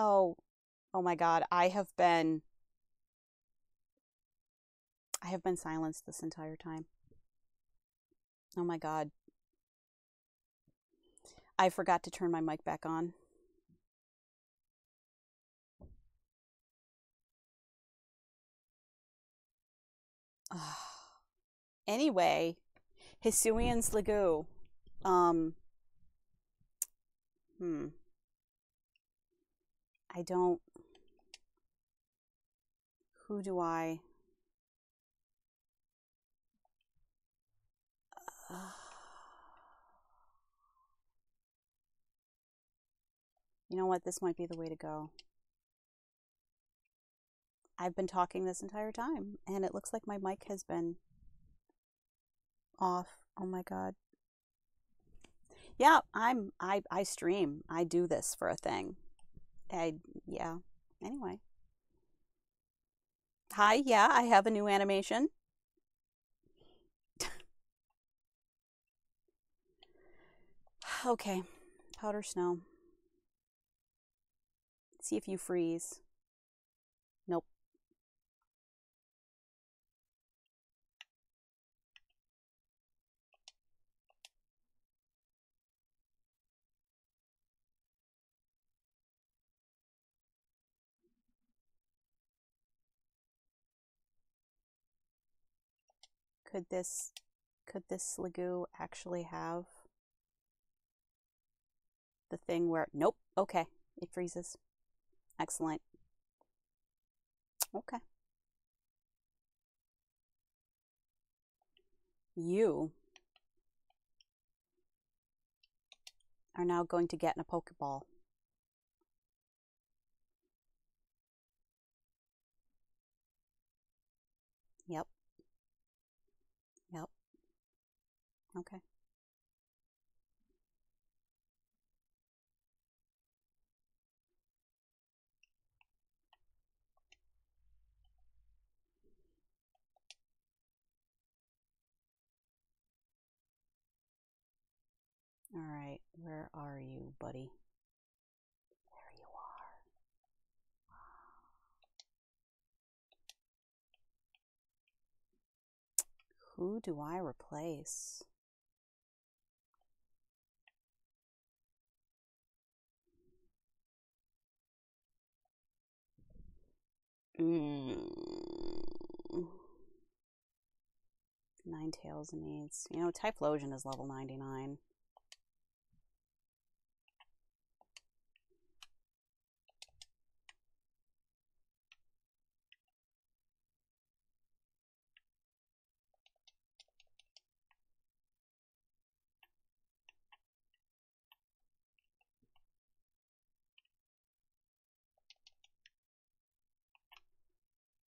Oh, oh my God. I have been. I have been silenced this entire time. Oh my God. I forgot to turn my mic back on. anyway, Hisuian Sliggoo. Um, hmm. I don't. Who do I? You know what? This might be the way to go. I've been talking this entire time, and it looks like my mic has been off. Oh my god. Yeah, I'm I I stream. I do this for a thing. I yeah. Anyway. Hi, yeah, I have a new animation. okay. Powder snow. See if you freeze. Could this could this Sliggoo actually have the thing where nope, okay, it freezes. Excellent. Okay. You are now going to get in a Pokeball. Yep. Yep. Okay. All right, where are you, buddy? There you are. Who do I replace? Mm. Ninetales needs. You know, Typhlosion is level 99.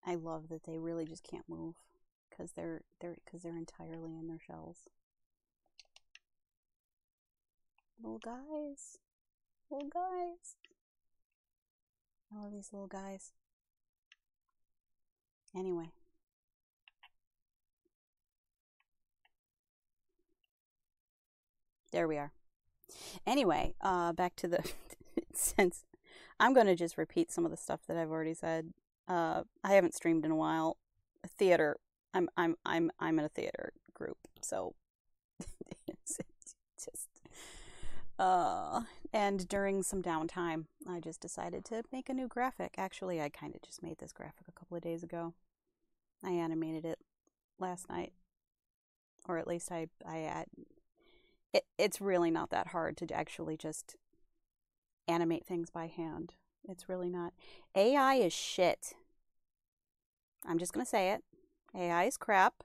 I love that they really just can't move because they're they're because they're entirely in their shells. Little guys, little guys. I love these little guys. Anyway. There we are. Anyway, uh, back to the since I'm going to just repeat some of the stuff that I've already said uh, I haven't streamed in a while. Theater. I'm I'm I'm I'm in a theater group, so just uh and during some downtime i just decided to make a new graphic actually i kind of just made this graphic a couple of days ago i animated it last night or at least i i it, it's really not that hard to actually just animate things by hand it's really not. AI is shit. I'm just going to say it. AI is crap.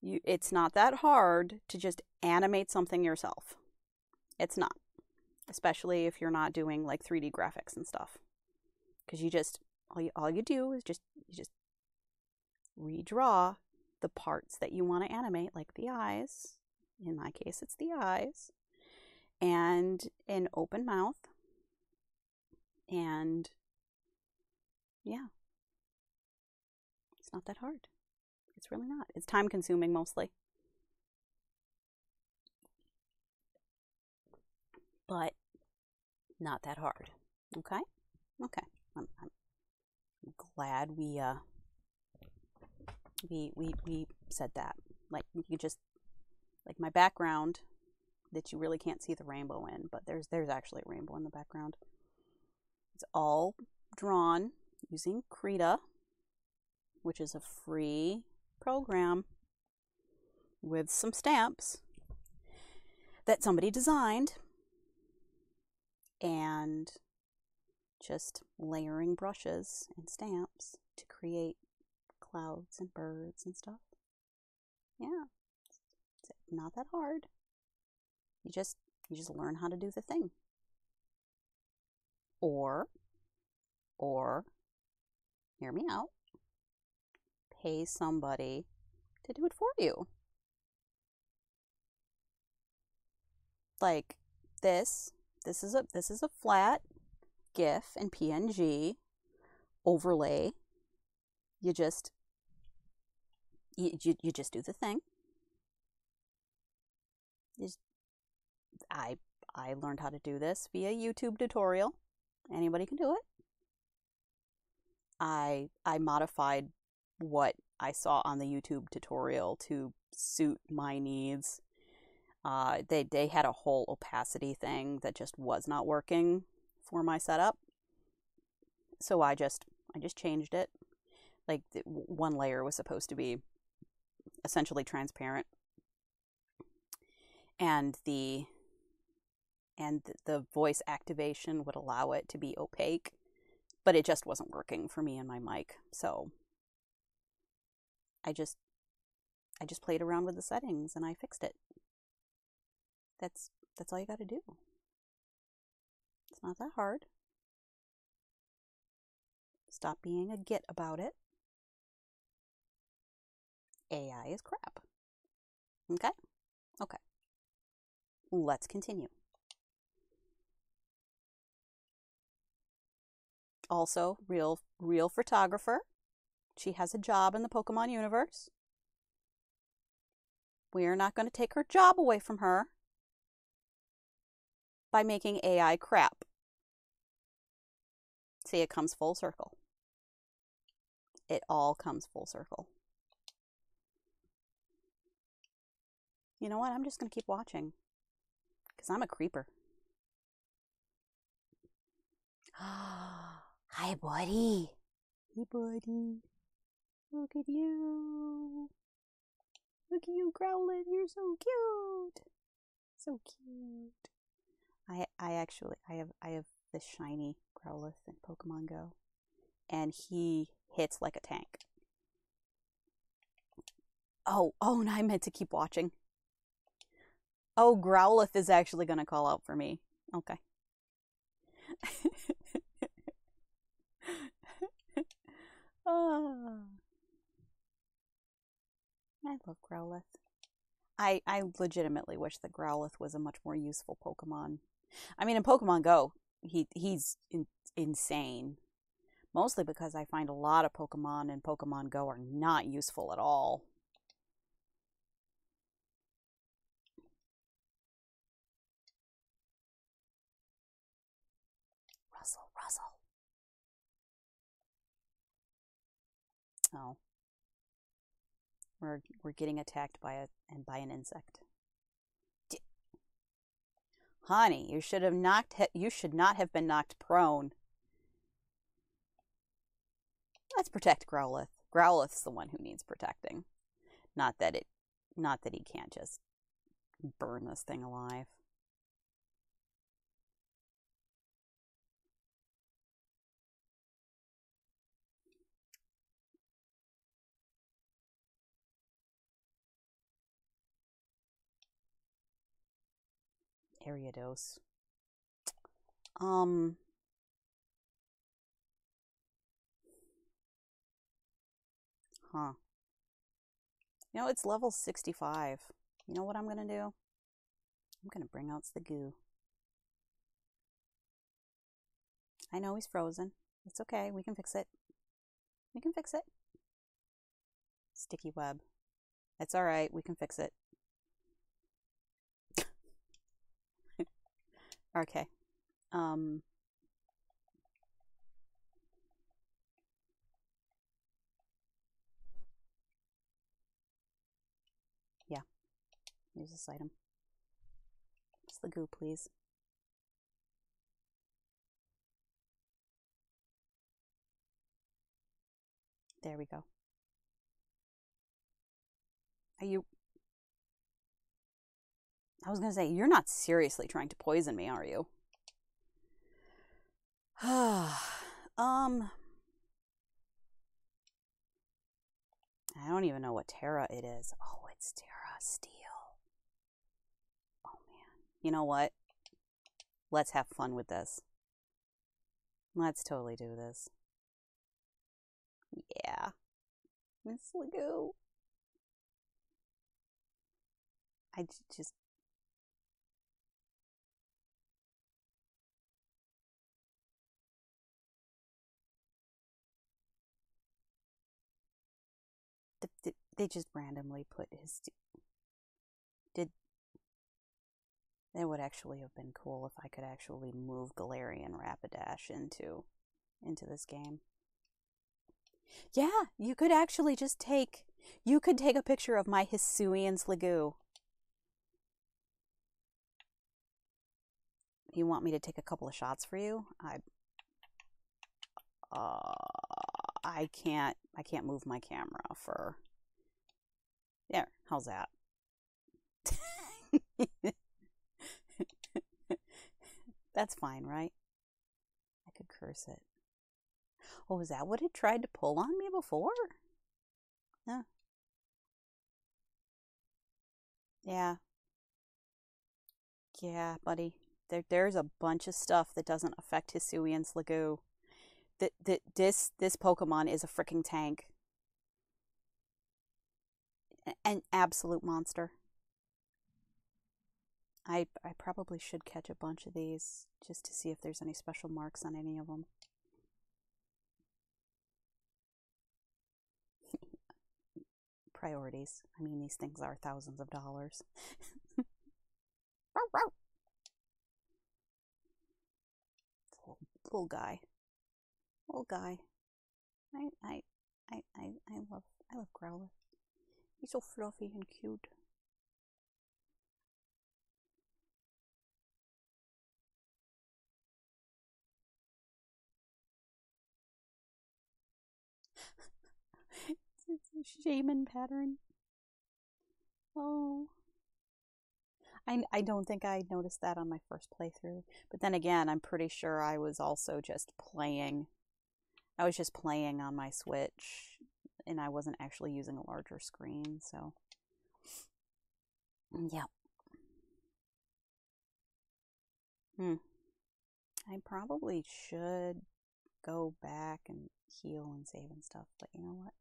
You, it's not that hard to just animate something yourself. It's not. Especially if you're not doing like 3D graphics and stuff. Because you just, all you, all you do is just, you just redraw the parts that you want to animate, like the eyes. In my case, it's the eyes. And an open mouth and yeah, it's not that hard. It's really not. It's time consuming mostly. But not that hard. Okay? Okay. I'm, I'm glad we uh we we we said that. Like you just like my background that you really can't see the rainbow in, but there's there's actually a rainbow in the background. It's all drawn using Krita, which is a free program with some stamps that somebody designed and just layering brushes and stamps to create clouds and birds and stuff. Yeah. It's not that hard. You just you just learn how to do the thing. Or or hear me out. Pay somebody to do it for you. Like this, this is a this is a flat GIF and PNG overlay. You just you, you, you just do the thing. You just, I I learned how to do this via YouTube tutorial. Anybody can do it. I I modified what I saw on the YouTube tutorial to suit my needs. Uh, they they had a whole opacity thing that just was not working for my setup, so I just I just changed it. Like one layer was supposed to be essentially transparent, and the and the voice activation would allow it to be opaque, but it just wasn't working for me and my mic. So I just I just played around with the settings and I fixed it. That's that's all you got to do. It's not that hard. Stop being a git about it. AI is crap. Okay? Okay. Let's continue. Also, real real photographer. She has a job in the Pokemon universe. We are not going to take her job away from her by making AI crap. See, it comes full circle. It all comes full circle. You know what? I'm just going to keep watching because I'm a creeper. Hi, buddy. Hey, buddy. Look at you. Look at you, Growlithe. You're so cute. So cute. I I actually I have I have this shiny Growlithe in Pokemon Go, and he hits like a tank. Oh, oh, and I meant to keep watching. Oh, Growlithe is actually going to call out for me. Okay. oh. I love Growlithe. I, I legitimately wish that Growlithe was a much more useful Pokemon. I mean, in Pokemon Go, he he's in, insane. Mostly because I find a lot of Pokemon in Pokemon Go are not useful at all. Oh. We're we're getting attacked by a and by an insect. D- Honey, you should have knocked you should not have been knocked prone. Let's protect Growlithe. Growlithe's the one who needs protecting. Not that it not that he can't just burn this thing alive. Ariados. Um. Huh. You know, it's level 65. You know what I'm going to do? I'm going to bring out the goo. I know he's frozen. It's okay. We can fix it. We can fix it. Sticky web. It's all right. We can fix it. Okay. Um. Yeah. Use this item. It's the goo, please. There we go. Are you I was going to say, you're not seriously trying to poison me, are you? um. I don't even know what Tera it is. Oh, it's Tera Steel. Oh, man. You know what? Let's have fun with this. Let's totally do this. Yeah. Miss Lagoo. I just. They just randomly put his. Did. That would actually have been cool if I could actually move Galarian Rapidash into into this game. Yeah, you could actually just take you could take a picture of my Hisuian Sliggoo. You want me to take a couple of shots for you? I uh I can't I can't move my camera for There, how's that? That's fine, right? I could curse it. Oh, is that what it tried to pull on me before? Yeah. Yeah. Yeah, buddy. There, there's a bunch of stuff that doesn't affect Hisuian Sliggoo. That, that this this Pokemon is a freaking tank. An absolute monster. I I probably should catch a bunch of these just to see if there's any special marks on any of them. priorities. I mean, these things are thousands of dollars. little, little guy, little guy. I, I, I, I, I love, I love Growlithe. He's so fluffy and cute. it's a shaman pattern. Oh. I, I don't think I noticed that on my first playthrough. But then again, I'm pretty sure I was also just playing. I was just playing on my Switch and I wasn't actually using a larger screen, so. Yep. Hmm. I probably should go back and heal and save and stuff, but you know what?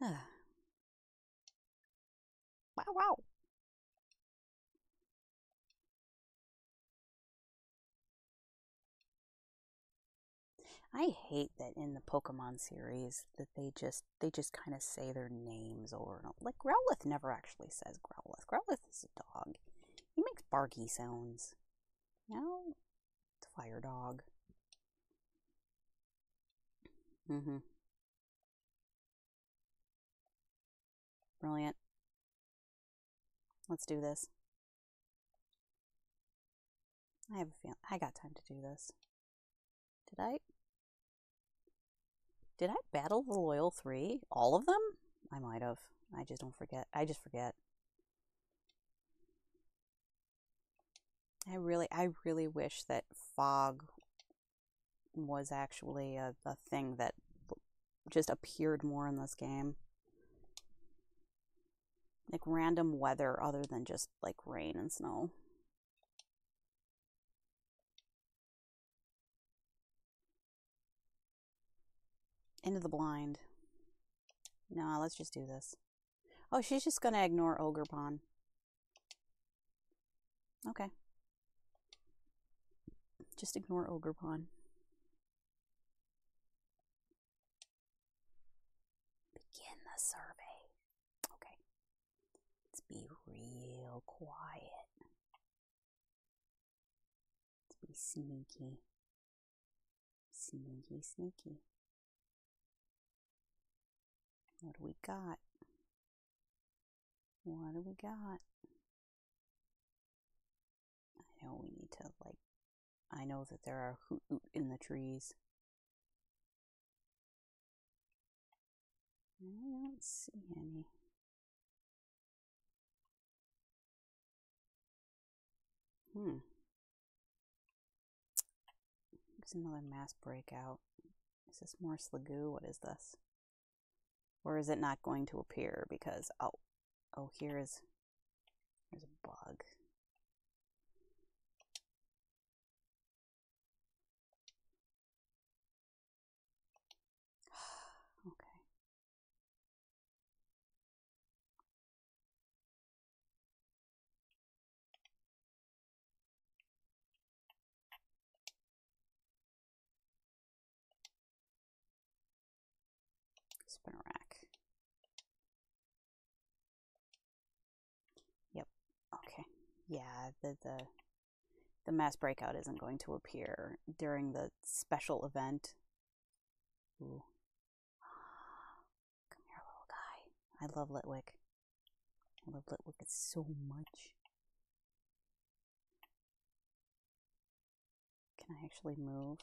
wow, wow. I hate that in the Pokemon series that they just they just kind of say their names over and over. Like Growlithe never actually says Growlithe. Growlithe is a dog. He makes barky sounds. No, it's a fire dog. Mm-hmm. Brilliant. Let's do this. I have a feeling I got time to do this. Did I? Did I battle the loyal three? All of them? I might have. I just don't forget. I just forget. I really, I really wish that fog was actually a, a thing that just appeared more in this game like random weather other than just like rain and snow. Into the blind. No, let's just do this. Oh, she's just gonna ignore Ogerpon. Okay. Just ignore Ogerpon. Begin the survey Okay. It's be real quiet. Let's be sneaky. Sneaky, sneaky. What do we got? What do we got? I know we need to, like, I know that there are Hoothoot in the trees. I don't see any. Hmm. There's another mass breakout. Is this more Sliggoo? What is this? Or is it not going to appear because, oh, oh, here is, there's a bug. okay. Spinarak. Yep. Okay. Yeah, the the the mass breakout isn't going to appear during the special event. Ooh. Come here, little guy. I love Litwick. I love Litwick so much. Can I actually move?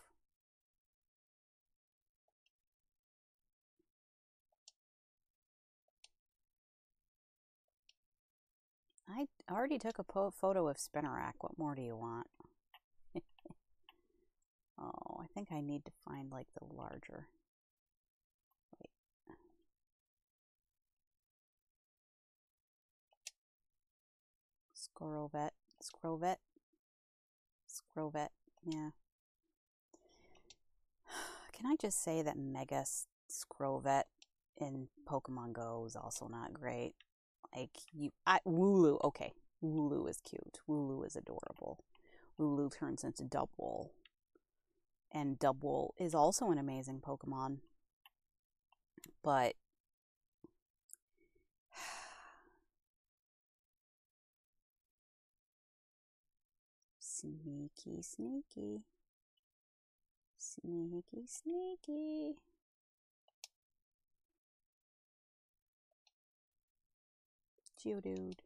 I already took a photo of Spinarak. What more do you want? oh, I think I need to find like the larger. Wait. Scrovet. Scrovet. Scrovet. Yeah. Can I just say that Mega Scrovet in Pokemon Go is also not great? Like you, I, Wooloo. Okay, Wooloo is cute. Wooloo is adorable. Wooloo turns into Dubwool, and Dubwool is also an amazing Pokemon. But sneaky, sneaky, sneaky, sneaky. See you, dude.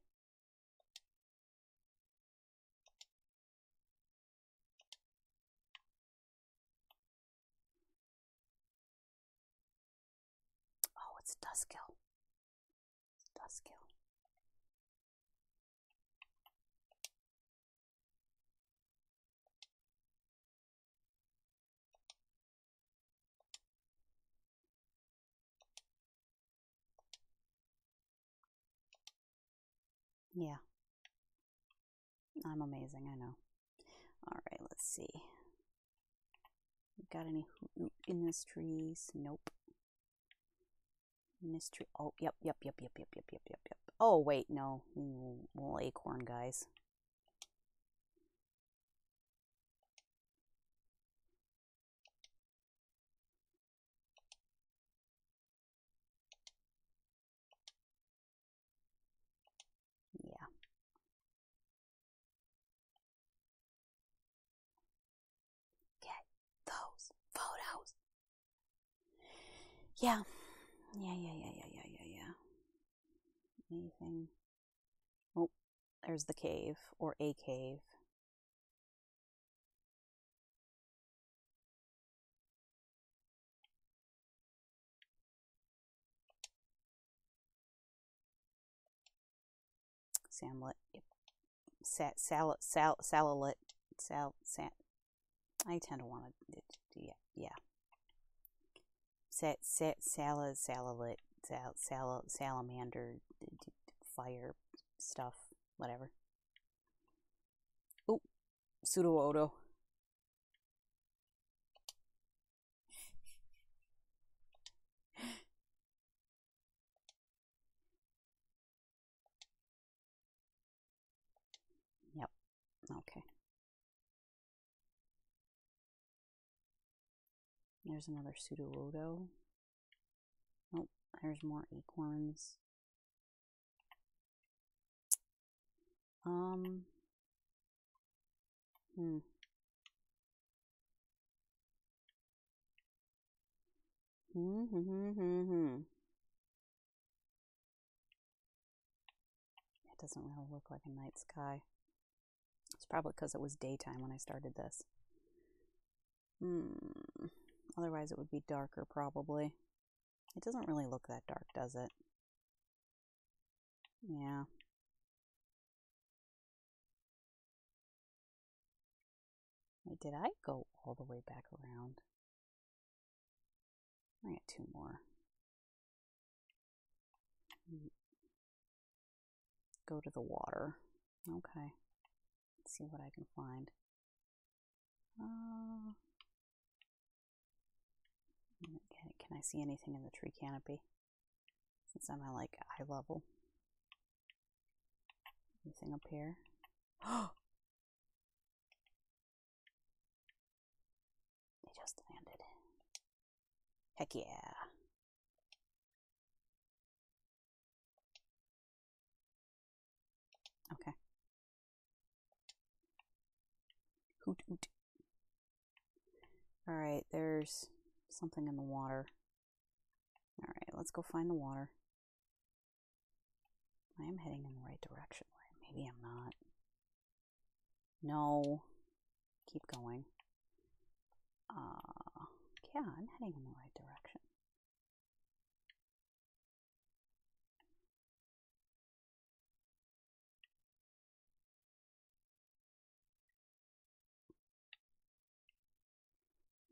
Yeah. I'm amazing, I know. Alright, let's see. Got any in this trees? Nope. Mystery. Oh, yep, yep, yep, yep, yep, yep, yep, yep, yep. Oh, wait, no. Little acorn guys. Yeah. Yeah, yeah, yeah, yeah, yeah, yeah, yeah. Anything? Oh, there's the cave, or a cave. Samlet. Yep. Sat, sal, sal, salalit. Sal, sal. I tend to want to, yeah, yeah Set set salad, salad, sal, sal, salamander, fire stuff, whatever. Oh, Sudowoodo. there's another Sudowoodo. Nope, there's more acorns. Um, hmm. It doesn't really look like a night sky. It's probably because it was daytime when I started this. Hmm. Otherwise, it would be darker, probably. It doesn't really look that dark, does it? Yeah. Wait, did I go all the way back around? I got two more. Go to the water. Okay. Let's see what I can find. Uh, can, I see anything in the tree canopy? Since I'm at like eye level. Anything up here? Oh, just landed. Heck yeah. Okay. Hoothoot. Alright, there's something in the water. Alright, let's go find the water. I am heading in the right direction. Maybe I'm not. No. Keep going. Uh, yeah, I'm heading in the right direction.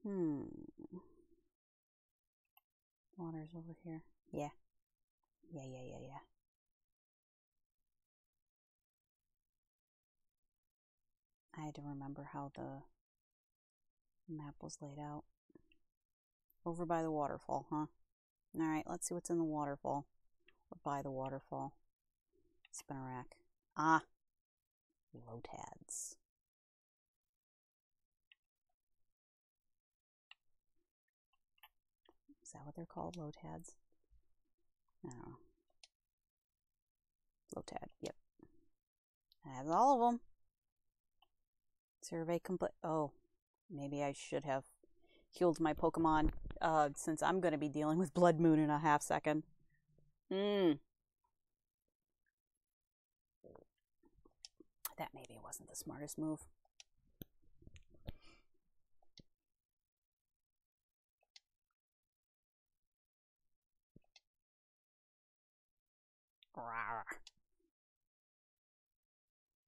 Hmm. Water's over here. Yeah. Yeah, yeah, yeah, yeah. I had to remember how the map was laid out. Over by the waterfall, huh? Alright, let's see what's in the waterfall. Or by the waterfall. Spinarak. Ah! Lotads. Is that what they're called? Lotads? I don't know. Lotad, yep. That's all of them. Survey complete. Oh, maybe I should have healed my Pokemon uh, since I'm going to be dealing with Blood Moon in a half second. Hmm. That maybe wasn't the smartest move.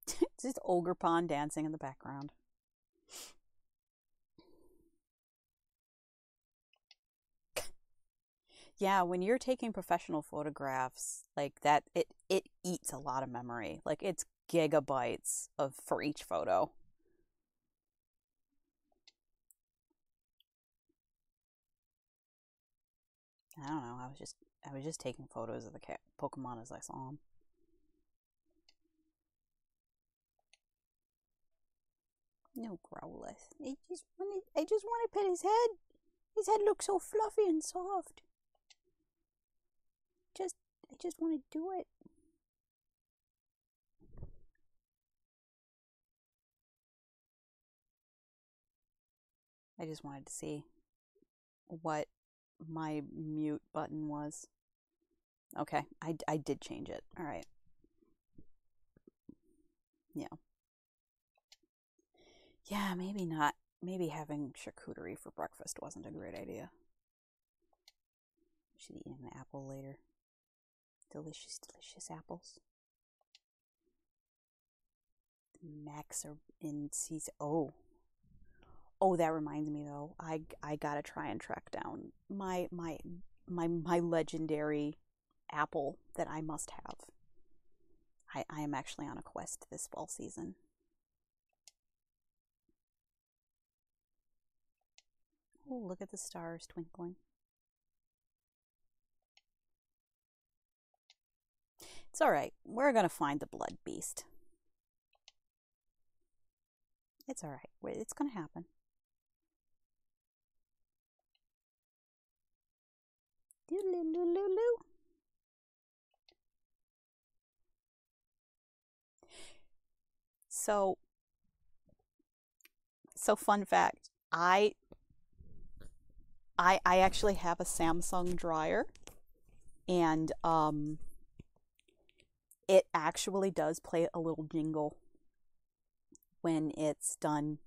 Just Ogerpon dancing in the background. yeah, when you're taking professional photographs like that, it it eats a lot of memory. Like it's gigabytes of for each photo. I don't know. I was just I was just taking photos of the cat Pokemon as I saw them. No, Growlithe. I just wanted, I just want to pet his head. His head looks so fluffy and soft. Just, I just want to do it. I just wanted to see what my mute button was. Okay, I, I did change it. All right. Yeah. Yeah, maybe not. Maybe having charcuterie for breakfast wasn't a great idea. Should eat an apple later. Delicious, delicious apples. Max are in season. Oh, oh, that reminds me though. I I gotta try and track down my my my my legendary apple that I must have. I I am actually on a quest this fall season. Oh, look at the stars twinkling. It's alright. We're going to find the blood beast. It's alright. It's going to happen. So, so fun fact. I I I actually have a Samsung dryer, and um, it actually does play a little jingle when it's done.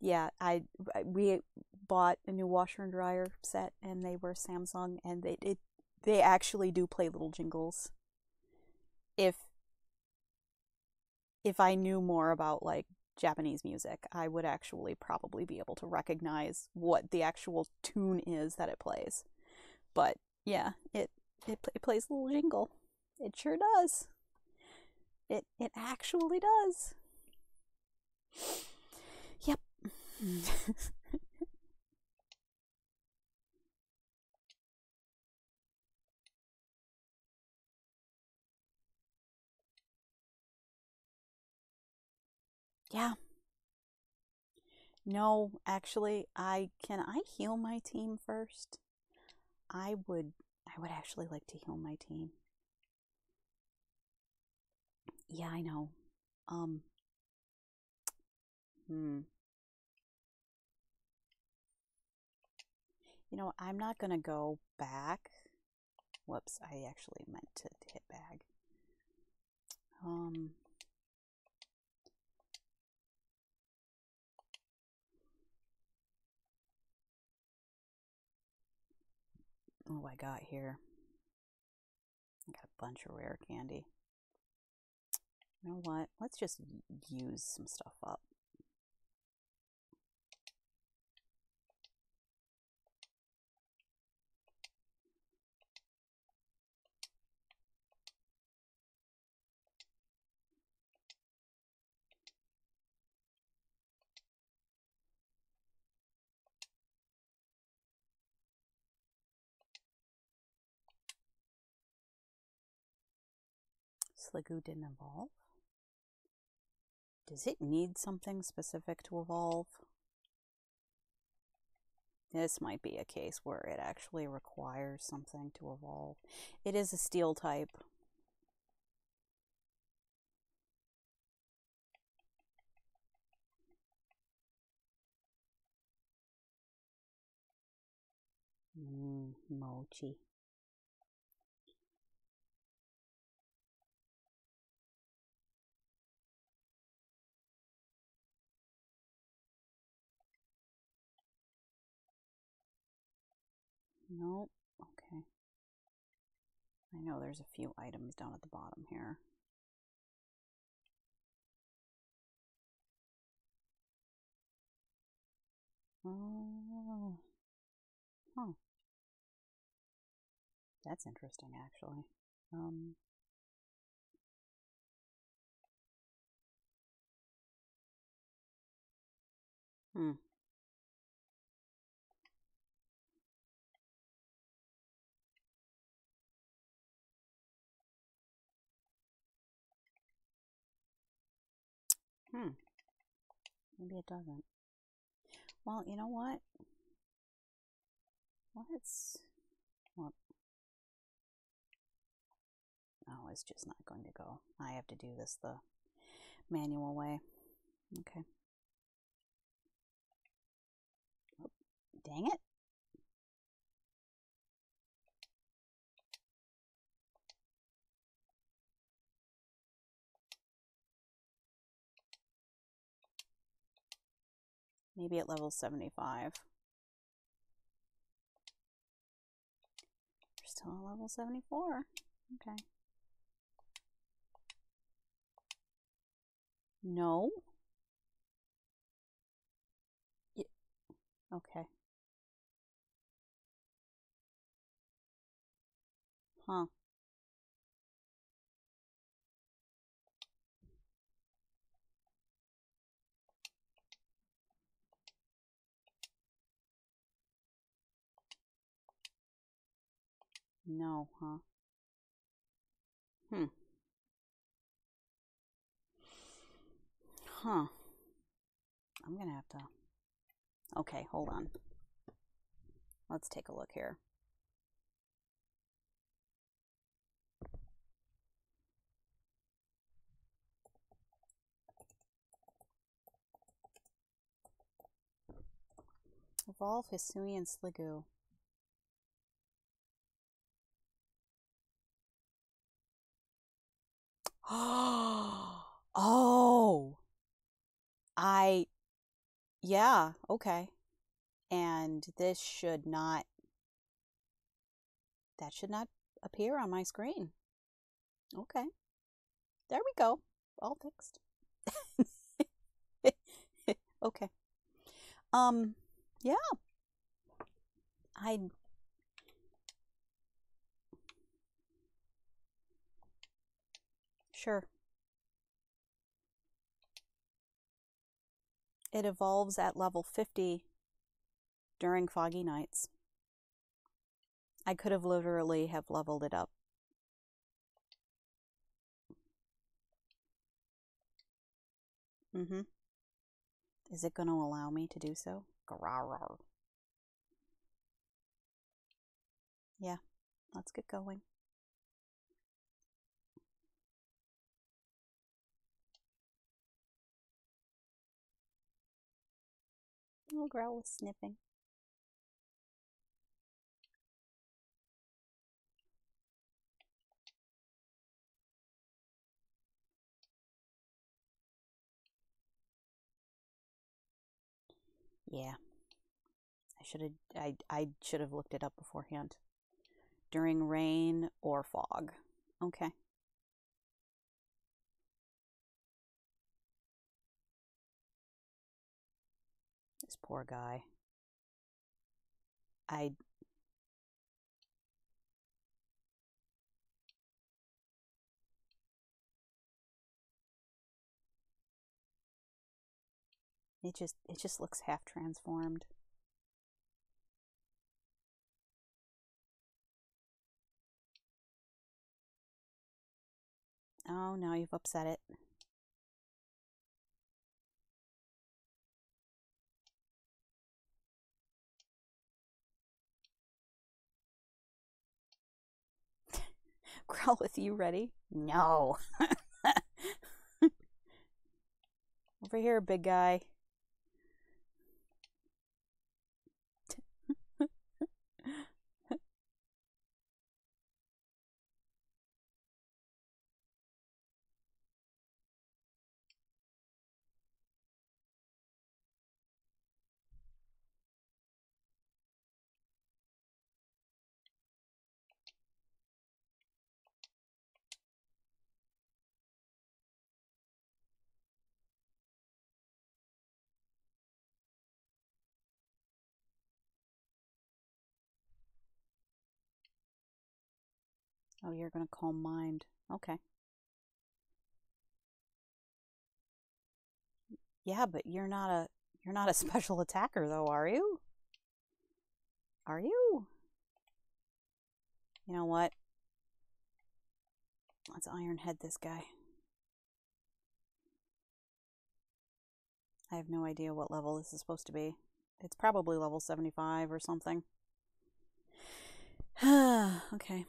Yeah, I we bought a new washer and dryer set, and they were Samsung, and they it they actually do play little jingles. If if I knew more about like Japanese music, I would actually probably be able to recognize what the actual tune is that it plays. But yeah, it it, it plays a little jingle. It sure does. It it actually does. Yep. Hmm. yeah. No, actually, I can I heal my team first? I would I would actually like to heal my team. Yeah, I know. Um hmm. You know, I'm not going to go back. Whoops, I actually meant to hit bag. Um Oh, I got here. I got a bunch of rare candy. You know what? Let's just use some stuff up. Sliggoo didn't evolve? Does it need something specific to evolve? This might be a case where it actually requires something to evolve. It is a steel type. Mm, mochi. Nope. Okay. I know there's a few items down at the bottom here. Oh. Huh. That's interesting, actually. Um. Hmm. Hmm. Maybe it doesn't. Well, you know what? Let's. Well, oh, it's just not going to go. I have to do this the manual way. Okay. Oh, dang it. Maybe at level 75. We're still at level 74. Okay. No. Yeah. Okay. Huh. No, huh? Hmm. Huh. I'm gonna have to. Okay, hold on. Let's take a look here. Evolve Hisuian Sliggoo. oh. I. Yeah, okay. And this should not. That should not appear on my screen. Okay. There we go. All fixed. okay. Um, yeah. I Sure. It evolves at level 50 during foggy nights. I could have literally have leveled it up. Mm-hmm. Is it going to allow me to do so? Grrr. Yeah, let's get going. Little Growl was sniffing. Yeah. I should have I I should have looked it up beforehand. During rain or fog. Okay. Poor guy. I It just it just looks half transformed. Oh, now you've upset it. Growlithe, you ready? No. Over here, big guy. Oh, you're going to calm mind. Okay. Yeah, but you're not a you're not a special attacker though, are you? Are you? You know what? Let's Iron Head this guy. I have no idea what level this is supposed to be. It's probably level 75 or something. okay.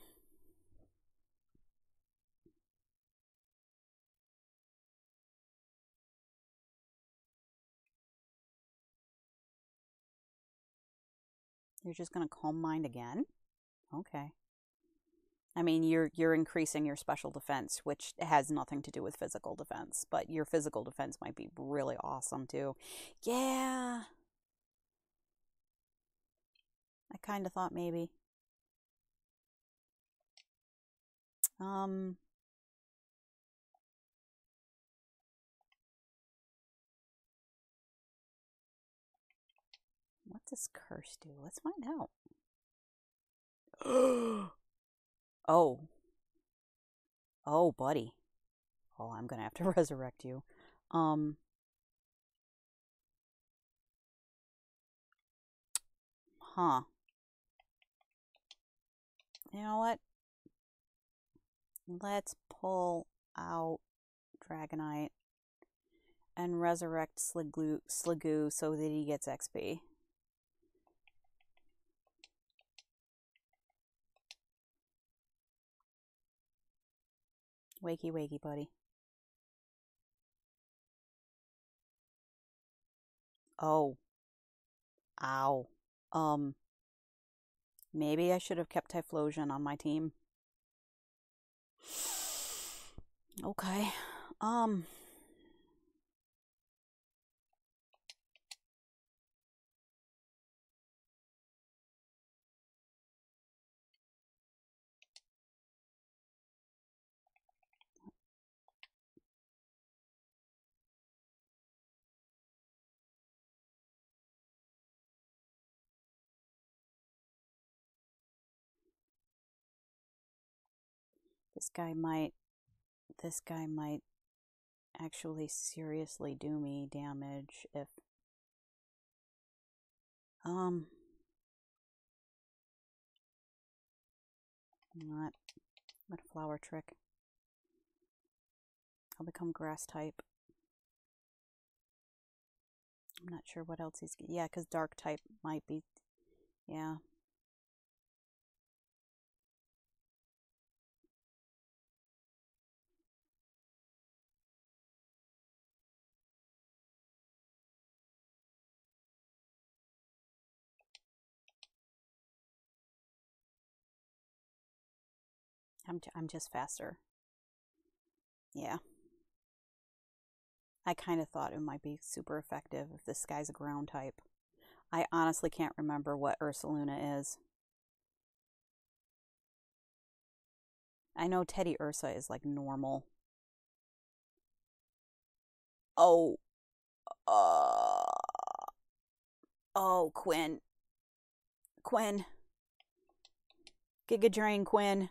You're just going to calm mind again? Okay. I mean, you're you're increasing your special defense, which has nothing to do with physical defense, but your physical defense might be really awesome too. Yeah. I kind of thought maybe. Um does curse do? Let's find out. oh. Oh, buddy. Oh, I'm going to have to resurrect you. Um Huh. You know what? Let's pull out Dragonite and resurrect Sliggoo, Sliggoo so that he gets XP. Wakey, wakey, buddy. Oh. Ow. Um. Maybe I should have kept Typhlosion on my team. Okay. Um. This guy might. This guy might actually seriously do me damage if. Um. Not. What flower trick? I'll become grass type. I'm not sure what else he's. Yeah, because dark type might be. Yeah. I'm I'm just faster. Yeah. I kind of thought it might be super effective if this guy's a ground type. I honestly can't remember what Ursaluna is. I know Teddiursa is like normal. Oh. Uh. Oh, Quinn. Quinn. Giga Drain, Quinn.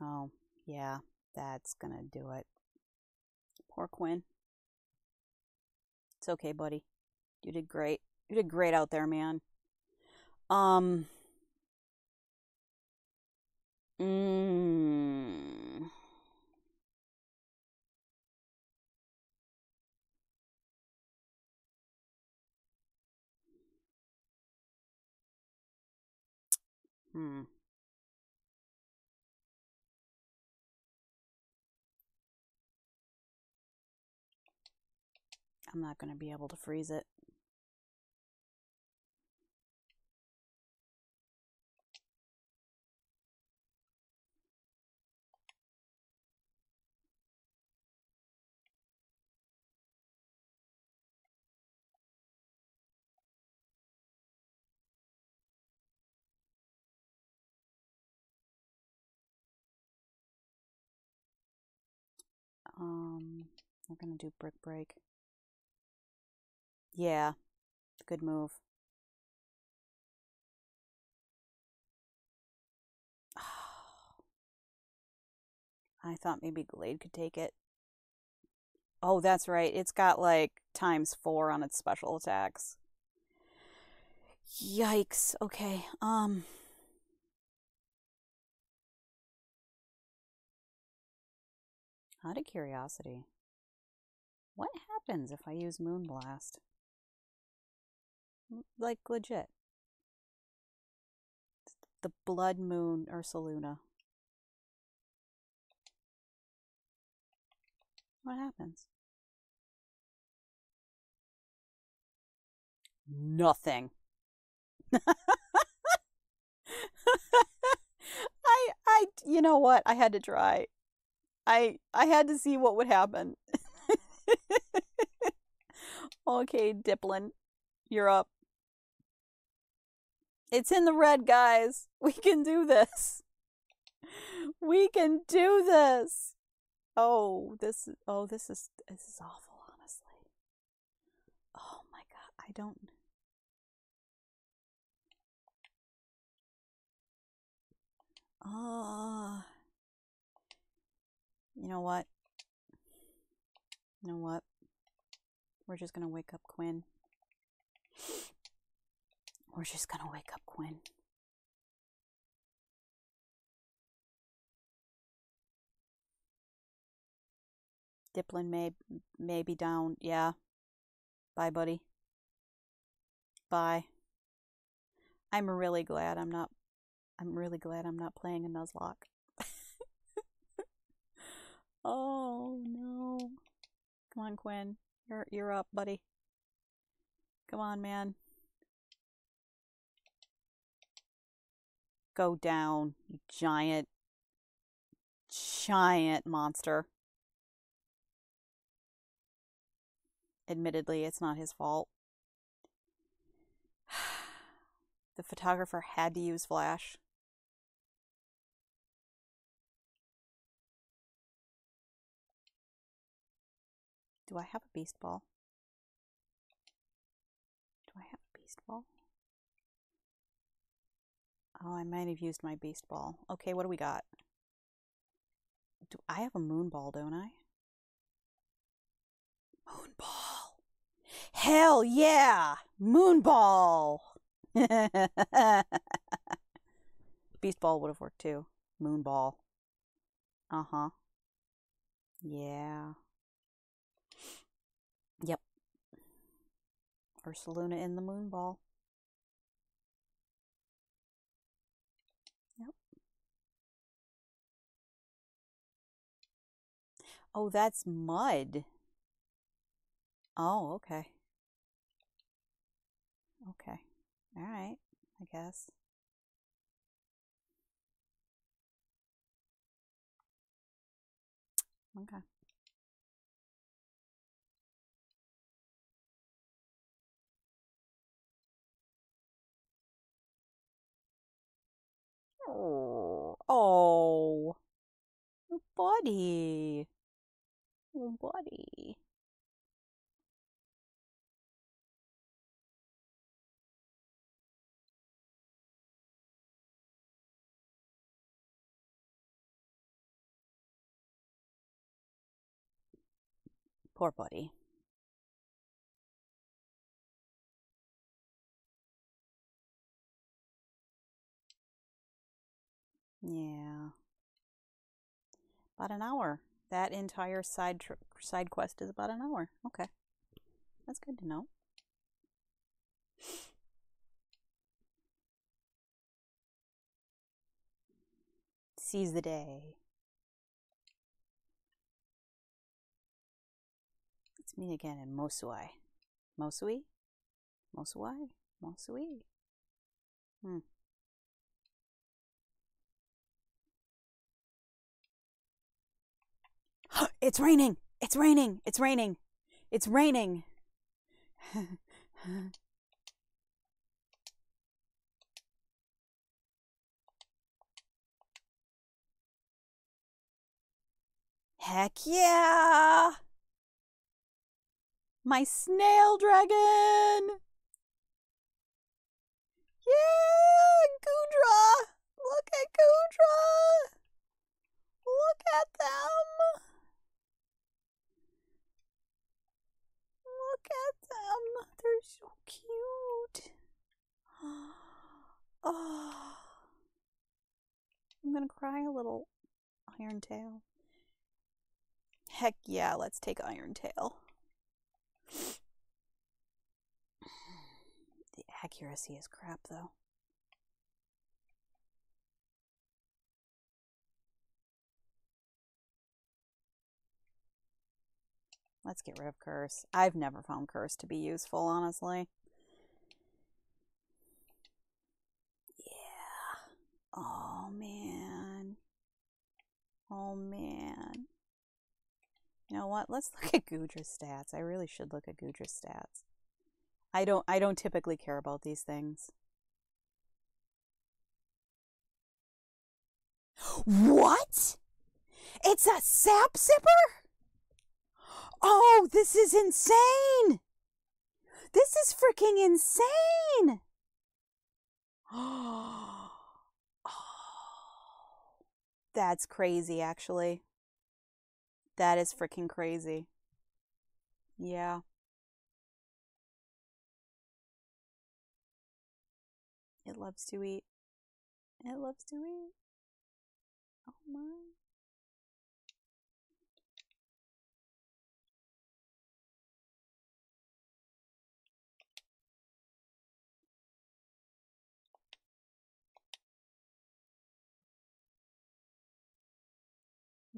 Oh, yeah, that's gonna do it. Poor Quinn. It's okay, buddy. You did great. You did great out there, man. Um. Mm, hmm. I'm not going to be able to freeze it. Um, we're going to do brick break. Yeah, good move. I thought maybe Gallade could take it. Oh, that's right. It's got like times four on its special attacks. Yikes. Okay. Um. Out of curiosity, what happens if I use Moonblast? Like, legit. The Blood Moon Ursaluna. What happens? Nothing. I I you know what? I had to try. I I had to see what would happen. okay, Dipplin, you're up. It's in the red, guys. We can do this. We can do this. Oh, this oh, this is this is awful, honestly. Oh my god, I don't Oh. You know what? You know what? We're just gonna wake up Quinn. We're just gonna wake up Quinn. Dipplin may may be down. Yeah. Bye, buddy. Bye. I'm really glad I'm not. I'm really glad I'm not playing a Nuzlocke. oh no! Come on, Quinn. You're you're up, buddy. Come on, man. Go down, you giant, giant monster. Admittedly, it's not his fault. The photographer had to use flash. Do I have a beast ball? Do I have a beast ball? Oh, I might have used my beast ball. Okay, what do we got? Do I have a moon ball, don't I? Moon ball. Hell yeah! Moon ball. beast ball would have worked too. Moon ball. Uh-huh. Yeah. Yep. Ursaluna in the moon ball. Oh, that's mud. Oh, okay. Okay. All right, I guess. Okay. Oh, oh, buddy, buddy. Poor buddy. Yeah. About an hour. That entire side side quest is about an hour. Okay. That's good to know. Seize the day. It's me again in Mosuai. Mosui? Mosuai? Mosui? Hmm. it's raining! It's raining! It's raining! It's raining! Heck yeah! My snail dragon! Yeah! Goodra! Look at Goodra! Look at them! Look at them! They're so cute! Oh, I'm gonna cry a little. Iron Tail. Heck yeah, let's take Iron Tail. The accuracy is crap, though. Let's get rid of Curse. I've never found Curse to be useful, honestly. Yeah. Oh, man. Oh, man. You know what? Let's look at Goodra's stats. I really should look at Goodra's stats. I don't I don't typically care about these things. What? It's a sap sipper? Oh, this is insane! This is freaking insane! Oh, that's crazy, actually. That is freaking crazy. Yeah. It loves to eat. It loves to eat. Oh my.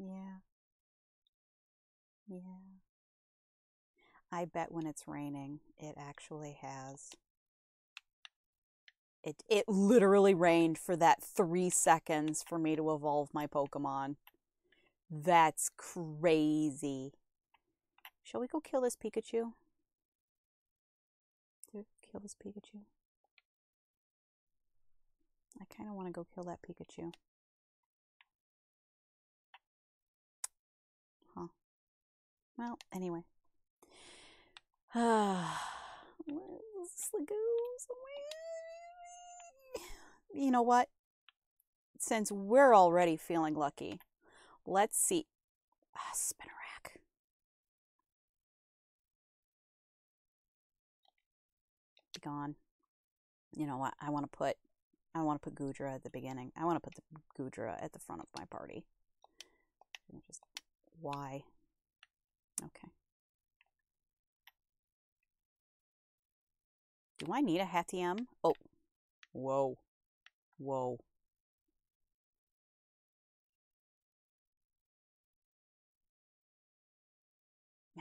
Yeah. Yeah. I bet when it's raining, it actually has. It it literally rained for that three seconds for me to evolve my Pokemon. That's crazy. Shall we go kill this Pikachu? Kill this Pikachu. I kind of want to go kill that Pikachu. Well, anyway. Where's the You know what? Since we're already feeling lucky, let's see. Ah, Spinarak. Be gone. You know what? I want to put I want to put Goodra at the beginning. I want to put the Goodra at the front of my party. Just why? Okay. Do I need a Hattrem? Oh. Whoa. Whoa.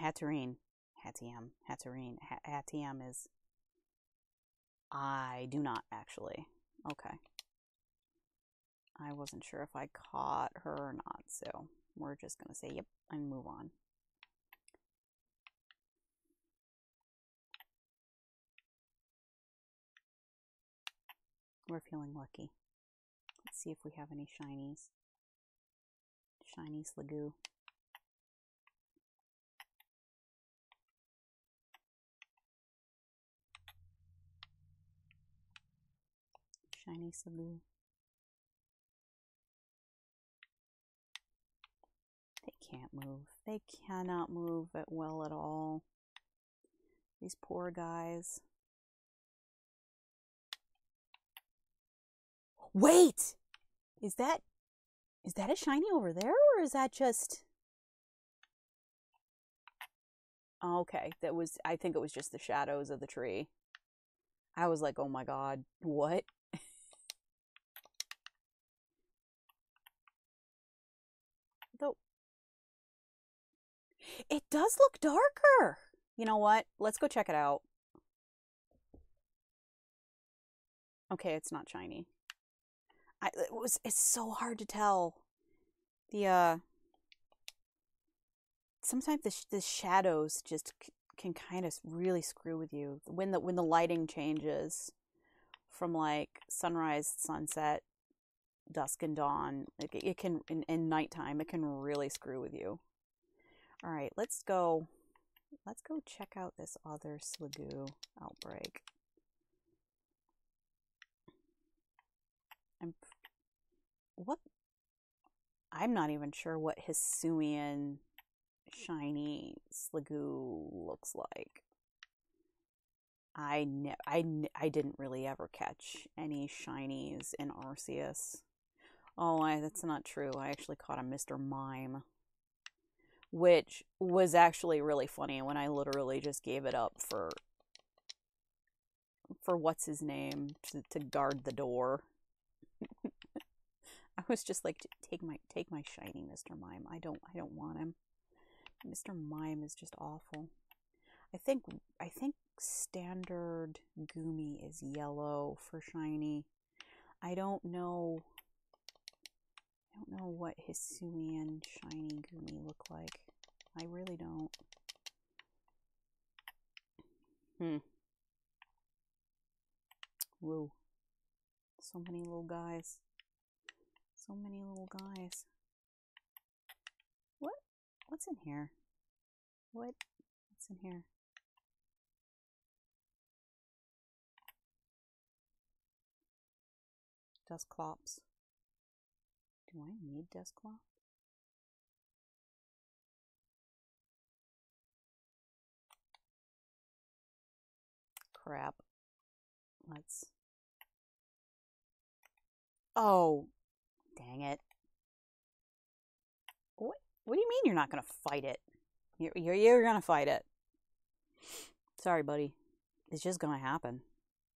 Hatterene. Hattrem. Hatterene. Hattrem is... I do not, actually. Okay. I wasn't sure if I caught her or not, so we're just going to say yep and move on. We're feeling lucky. Let's see if we have any shinies. Shiny Sliggoo. Shiny Sliggoo. They can't move. They cannot move at well at all. These poor guys. Wait! Is that is that a shiny over there or is that just Okay, that was I think it was just the shadows of the tree. I was like, "Oh my god, what?" Though It does look darker. You know what? Let's go check it out. Okay, it's not shiny. I, it was it's so hard to tell. The uh sometimes the, sh- the shadows just c- can kind of really screw with you. When the when the lighting changes from like sunrise sunset dusk and dawn it, it can in, in nighttime it can really screw with you. All right let's go let's go check out this other Sliggoo outbreak I'm what I'm not even sure what Hisuian shiny Sliggoo looks like. I ne- I ne- I didn't really ever catch any shinies in Arceus. Oh, I, that's not true. I actually caught a Mr. Mime, which was actually really funny when I literally just gave it up for for what's his name to, to guard the door. I was just like, take my take my shiny Mr. Mime. I don't I don't want him. Mr. Mime is just awful. I think I think standard Goomy is yellow for shiny. I don't know. I don't know what Hisuian shiny Goomy look like. I really don't. Hmm. Whoa. So many little guys. So many little guys. What? What's in here? What? What's in here? Dust Dusclops. Do I need dust Dusclops? Crap. Let's. Oh, dang it. What? What do you mean you're not going to fight it? You're, you're, you're going to fight it. Sorry, buddy. It's just going to happen.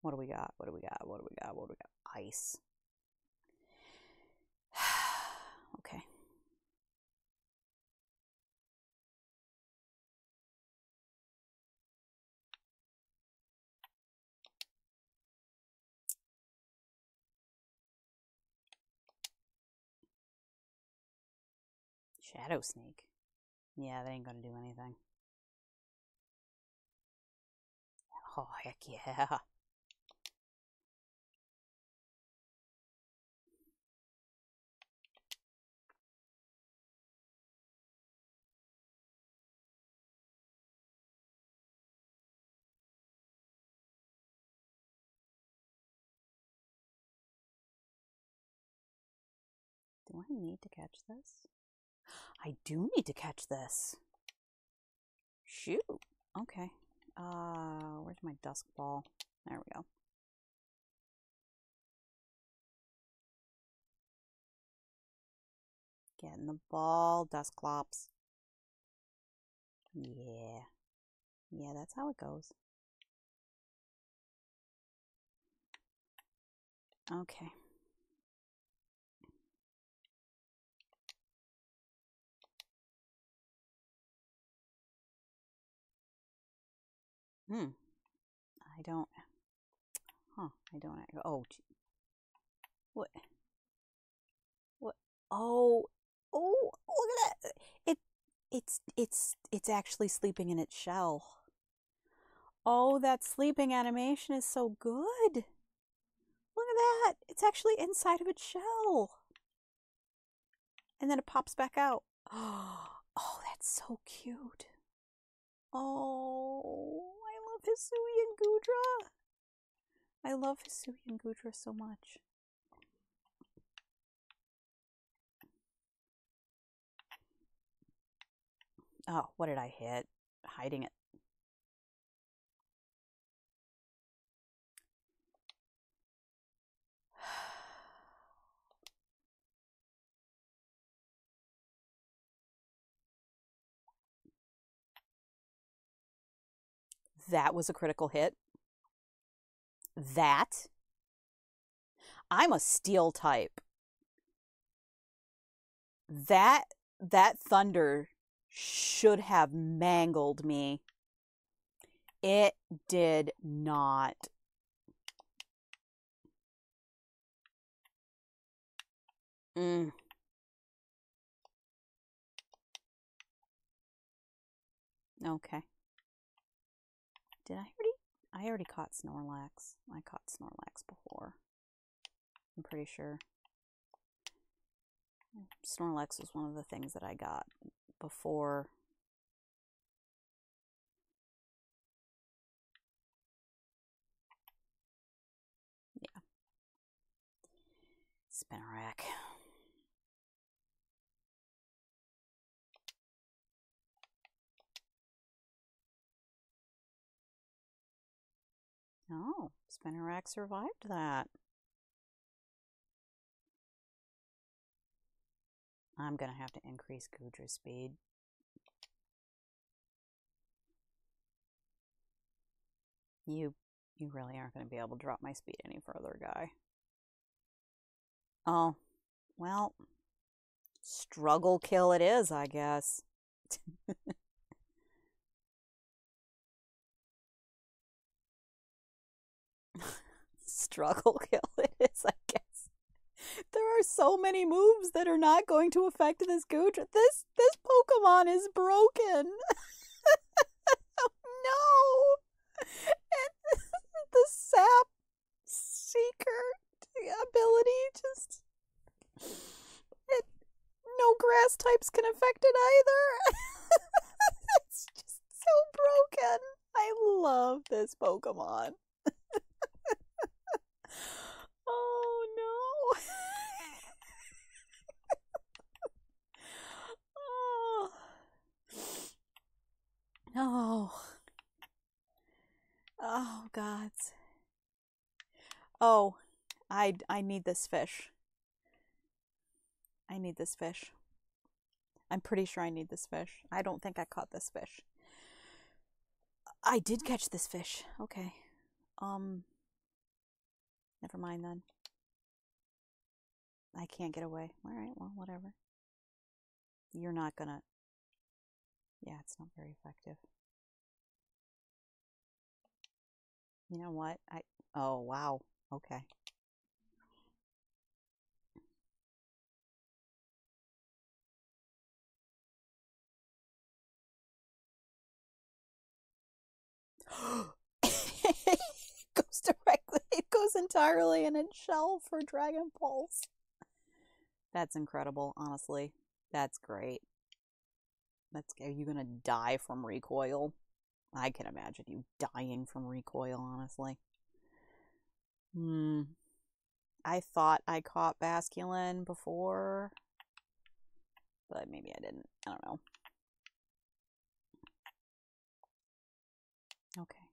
What do we got? What do we got? What do we got? What do we got? Ice. okay. Shadow sneak. Yeah, that ain't gonna do anything. Oh, heck yeah. Do I need to catch this? I do need to catch this. Shoot. Okay. Uh, where's my dusk ball? There we go. Getting the ball, Dusclops. Yeah. Yeah, that's how it goes. Okay. Hmm. I don't. Huh. I don't. Oh. What? What? Oh. Oh. Look at that. It. It's. It's. It's actually sleeping in its shell. Oh, that sleeping animation is so good. Look at that. It's actually inside of its shell. And then it pops back out. Oh, that's so cute. Oh. Hisui and Gudra. I love Hisui and Gudra so much. Oh, what did I hit? Hiding it. That was a critical hit. That. I'm a steel type. That that thunder should have mangled me. It did not. Mm. Okay. Did I already? I already caught Snorlax. I caught Snorlax before. I'm pretty sure. Snorlax was one of the things that I got before. Yeah. Spinarak. Oh, Spinarak survived that. I'm going to have to increase Goodra's speed. You, you really aren't going to be able to drop my speed any further, guy. Oh, well, struggle kill it is, I guess. struggle kill it is, I guess. There are so many moves that are not going to affect this Goodra. This this Pokemon is broken. no. And the sap sipper ability just it, no grass types can affect it either. it's just so broken. I love this Pokemon. Oh no. oh. Oh. Oh gods. Oh, I I need this fish. I need this fish. I'm pretty sure I need this fish. I don't think I caught this fish. I did catch this fish. Okay. Um Never mind then. I can't get away. All right, well, whatever. You're not gonna. Yeah, it's not very effective. You know what? I. Oh, wow. Okay. goes directly, it goes entirely in its shell for Dragon Pulse. That's incredible, honestly. That's great. That's are you gonna die from recoil? I can imagine you dying from recoil, honestly. Hmm. I thought I caught Basculin before, but maybe I didn't. I don't know. Okay.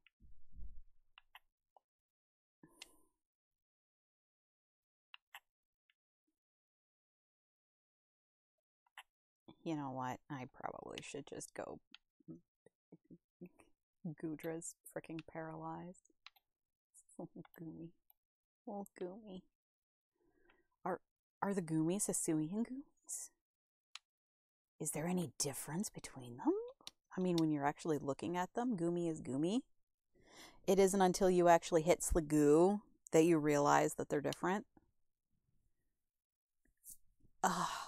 You know what? I probably should just go. Goodra's freaking paralyzed. Goomy. Little Goomy. Are are the Goomies Hisuian Goomies? Is there any difference between them? I mean, when you're actually looking at them, Goomy is Goomy. It isn't until you actually hit Sliggoo that you realize that they're different. Oh.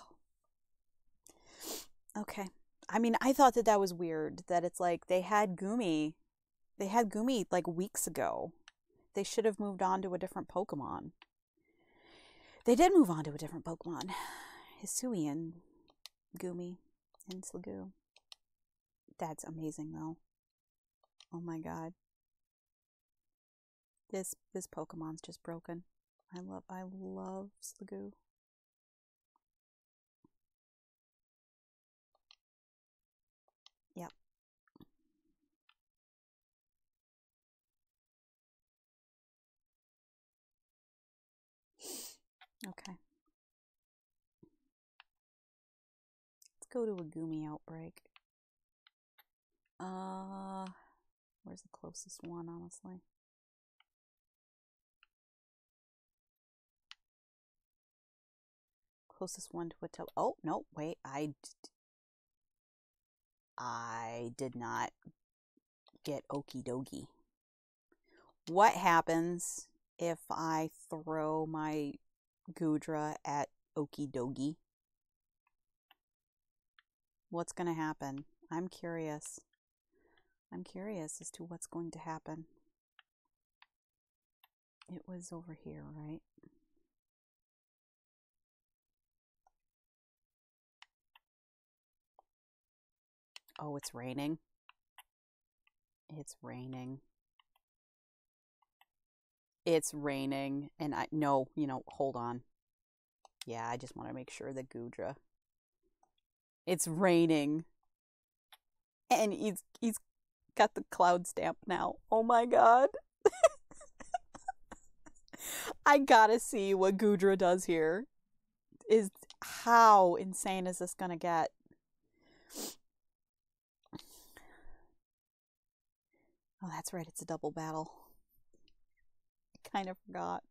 Okay. I mean, I thought that that was weird that it's like they had Goomy. They had Goomy like weeks ago. They should have moved on to a different Pokemon. They did move on to a different Pokemon. Hisuian, Goomy, and Sliggoo. That's amazing though. Oh my god. This this Pokemon's just broken. I love I love Sliggoo. Okay. Let's go to a Goomy outbreak. Uh, where's the closest one, honestly? Closest one to a Oh, no, wait. I, I did not get Okie dokie. What happens if I throw my Goodra at Okie dokie? What's going to happen? I'm curious. I'm curious as to what's going to happen. It was over here, right? Oh, it's raining. It's raining. It's raining. And I, no, you know, hold on. Yeah, I just want to make sure that Goodra. It's raining. And he's, he's got the cloud stamp now. Oh my god. I gotta see what Goodra does here. Is how insane is this gonna get? Oh, that's right, it's a double battle. Kind of forgot.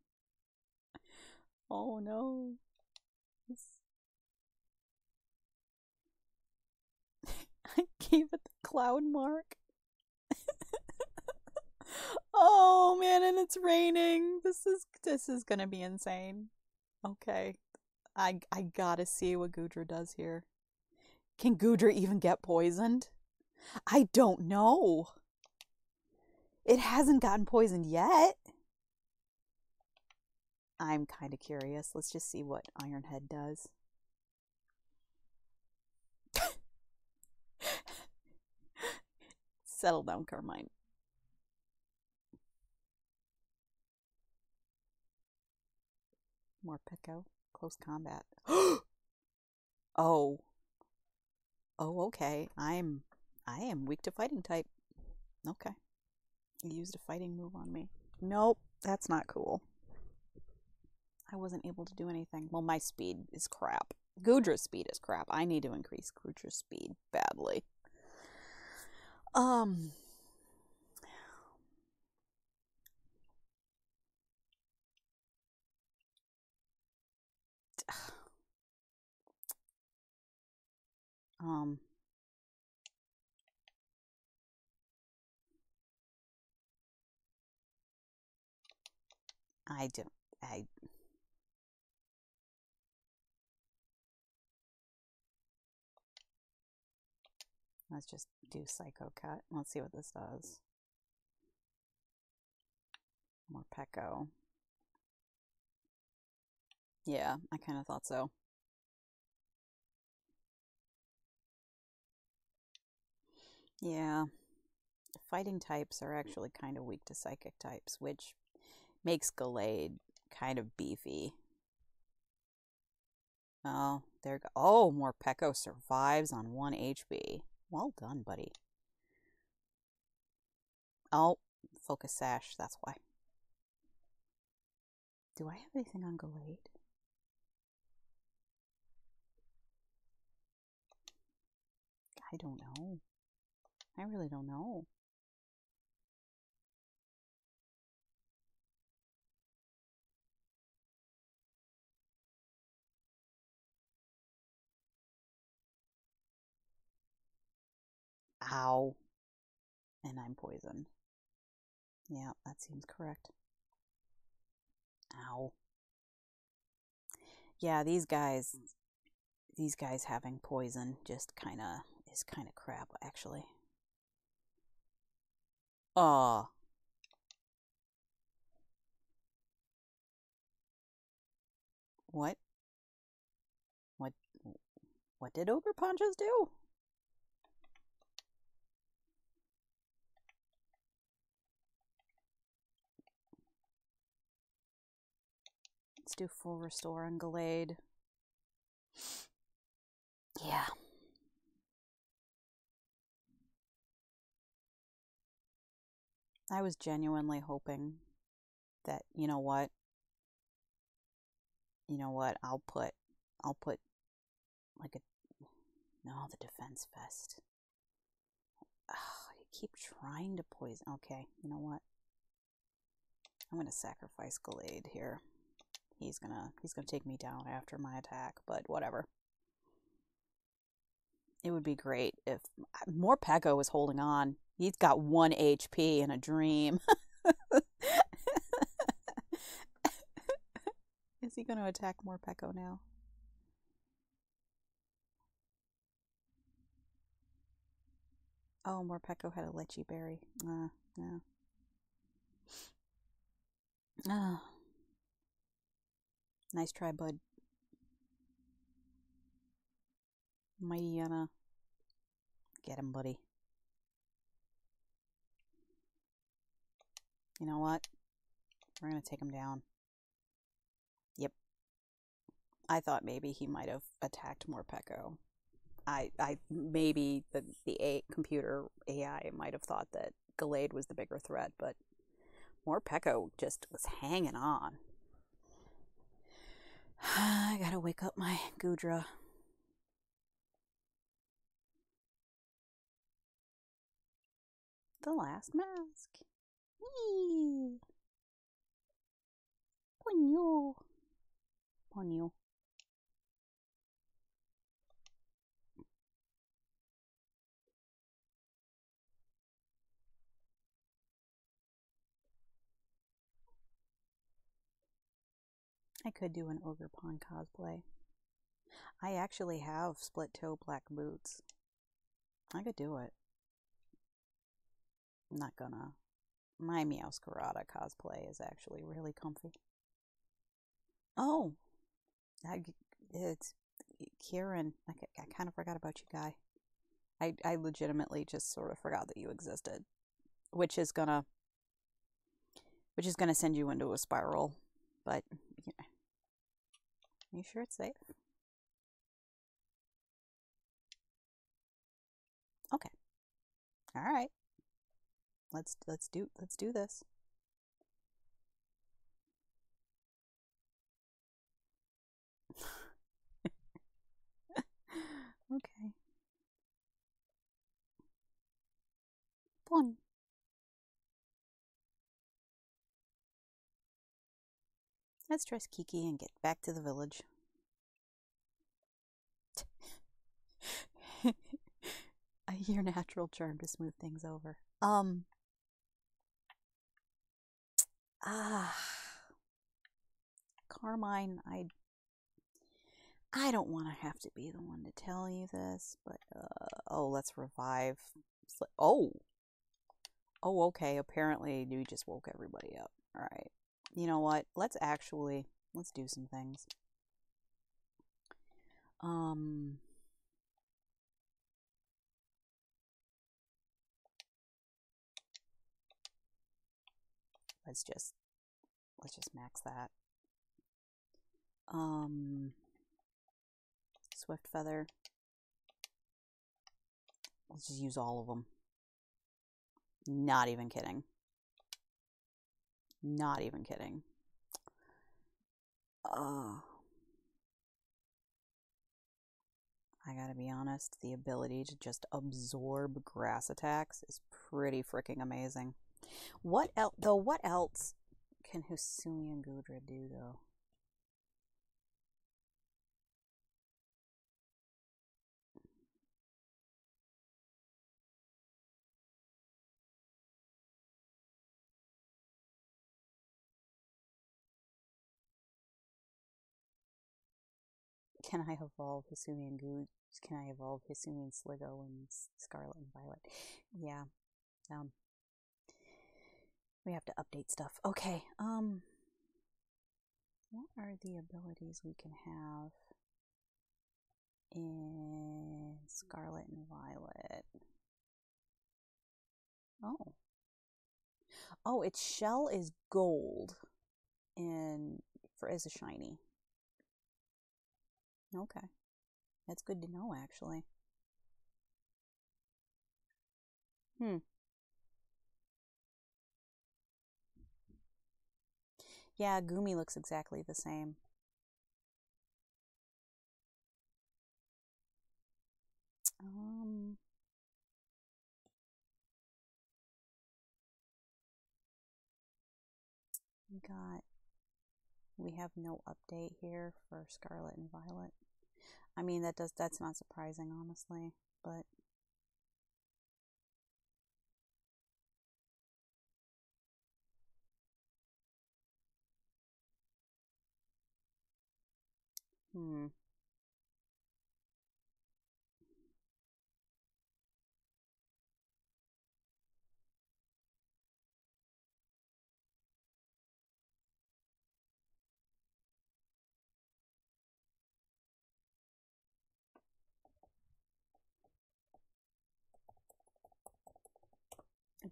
Oh no. I gave it the cloud mark. oh man, and it's raining. This is this is gonna be insane. Okay. I I gotta see what Goodra does here. Can Goodra even get poisoned? I don't know. It hasn't gotten poisoned yet. I'm kind of curious. Let's just see what Ironhead does. Settle down, Carmine. More Pico. Close combat. oh. Oh, okay. I'm I am weak to fighting type. Okay. You used a fighting move on me. Nope, that's not cool. I wasn't able to do anything. Well, my speed is crap. Goodra's speed is crap. I need to increase Goodra's speed badly. Um. Um. I don't. I. Let's just do Psycho Cut. Let's see what this does. More Morpeko. Yeah, I kind of thought so. Yeah, fighting types are actually kind of weak to psychic types, which makes Gallade kind of beefy. Oh, there go. Oh, Morpeko survives on 1 HP. Well done, buddy. Oh, focus sash, that's why. Do I have anything on Gallade? I don't know. I really don't know. Ow. And I'm poisoned. Yeah, that seems correct. Ow. Yeah, these guys, these guys having poison just kind of is kind of crap, actually. Oh. What? What? What did Ogre Ponchos do? Let's do full restore on Gallade. Yeah. I was genuinely hoping that, you know what? You know what? I'll put, I'll put like a, no, the defense vest. You keep trying to poison. Okay, you know what? I'm gonna sacrifice Gallade here. He's gonna, he's gonna take me down after my attack, but whatever. It would be great if Morpeko was holding on. He's got one HP in a dream. Is he going to attack Morpeko now? Oh, Morpeko had a Liechi berry. Uh, yeah. Ah. Nice try, bud. Mightyena. Uh, get him, buddy. You know what? We're going to take him down. Yep. I thought maybe he might have attacked more Morpeko. I, I maybe the the a, computer AI might have thought that Gallade was the bigger threat, but Morpeko just was hanging on. I gotta wake up my Goodra. The last mask. Whee! Ponyo. Ponyo. I could do an Ogerpon cosplay. I actually have split toe black boots. I could do it. I'm not gonna. My Meowscarada cosplay is actually really comfy. Oh, I, it's Kieran. I, I kind of forgot about you, guy. I, I legitimately just sort of forgot that you existed, which is gonna, which is gonna send you into a spiral. But you sure it's safe? Okay. All right. Let's let's do let's do this. okay. Fun. Let's dress Kiki and get back to the village. I hear natural charm to smooth things over. Um. Ah. Carmine, I. I don't want to have to be the one to tell you this, but uh, oh, let's revive. Oh, oh, okay. Apparently, you just woke everybody up. All right. You know what? Let's actually let's do some things. Um let's just let's just max that. Um Swift Feather. Let's just use all of them. Not even kidding. Not even kidding. I gotta be honest, the ability to just absorb grass attacks is pretty freaking amazing. What else, though, what else can Hisuian Goodra do, though? Can I evolve Hisuian Goose? Can I evolve Hisuian Sliggoo and Scarlet and Violet? Yeah. Um. We have to update stuff. Okay. Um. What are the abilities we can have in Scarlet and Violet? Oh. Oh, its shell is gold and for as a shiny. Okay. That's good to know, actually. Hmm. Yeah, Goomy looks exactly the same. Um. We got we have no update here for Scarlet and Violet. I mean, that does that's not surprising, honestly, but hmm.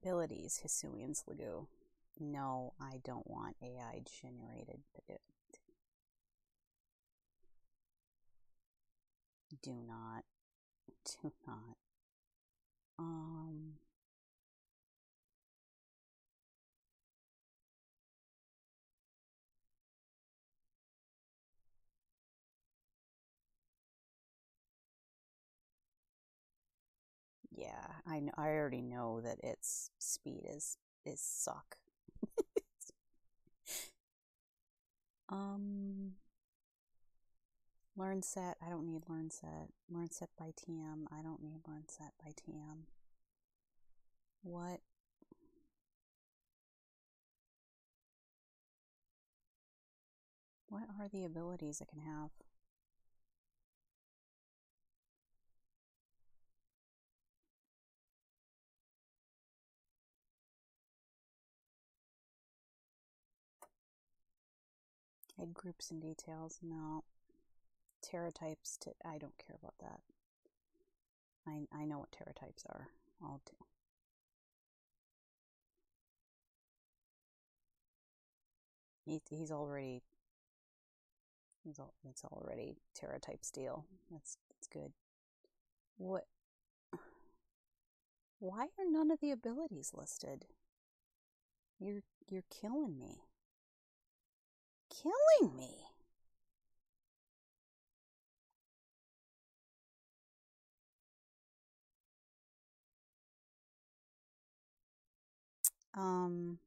Abilities, Hisuian Sliggoo. No, I don't want AI generated. Do not. Do not. Um. I I already know that its speed is is suck. um learn set, I don't need learn set. Learn set by TM, I don't need learn set by TM. What What are the abilities it can have? Egg groups and details, no. Tera types, to, I don't care about that. I, I know what Tera types are. I'll do. He, he's already he's all, it's already Tera type steel. That's that's good. What? Why are none of the abilities listed? You're you're killing me killing me. Um,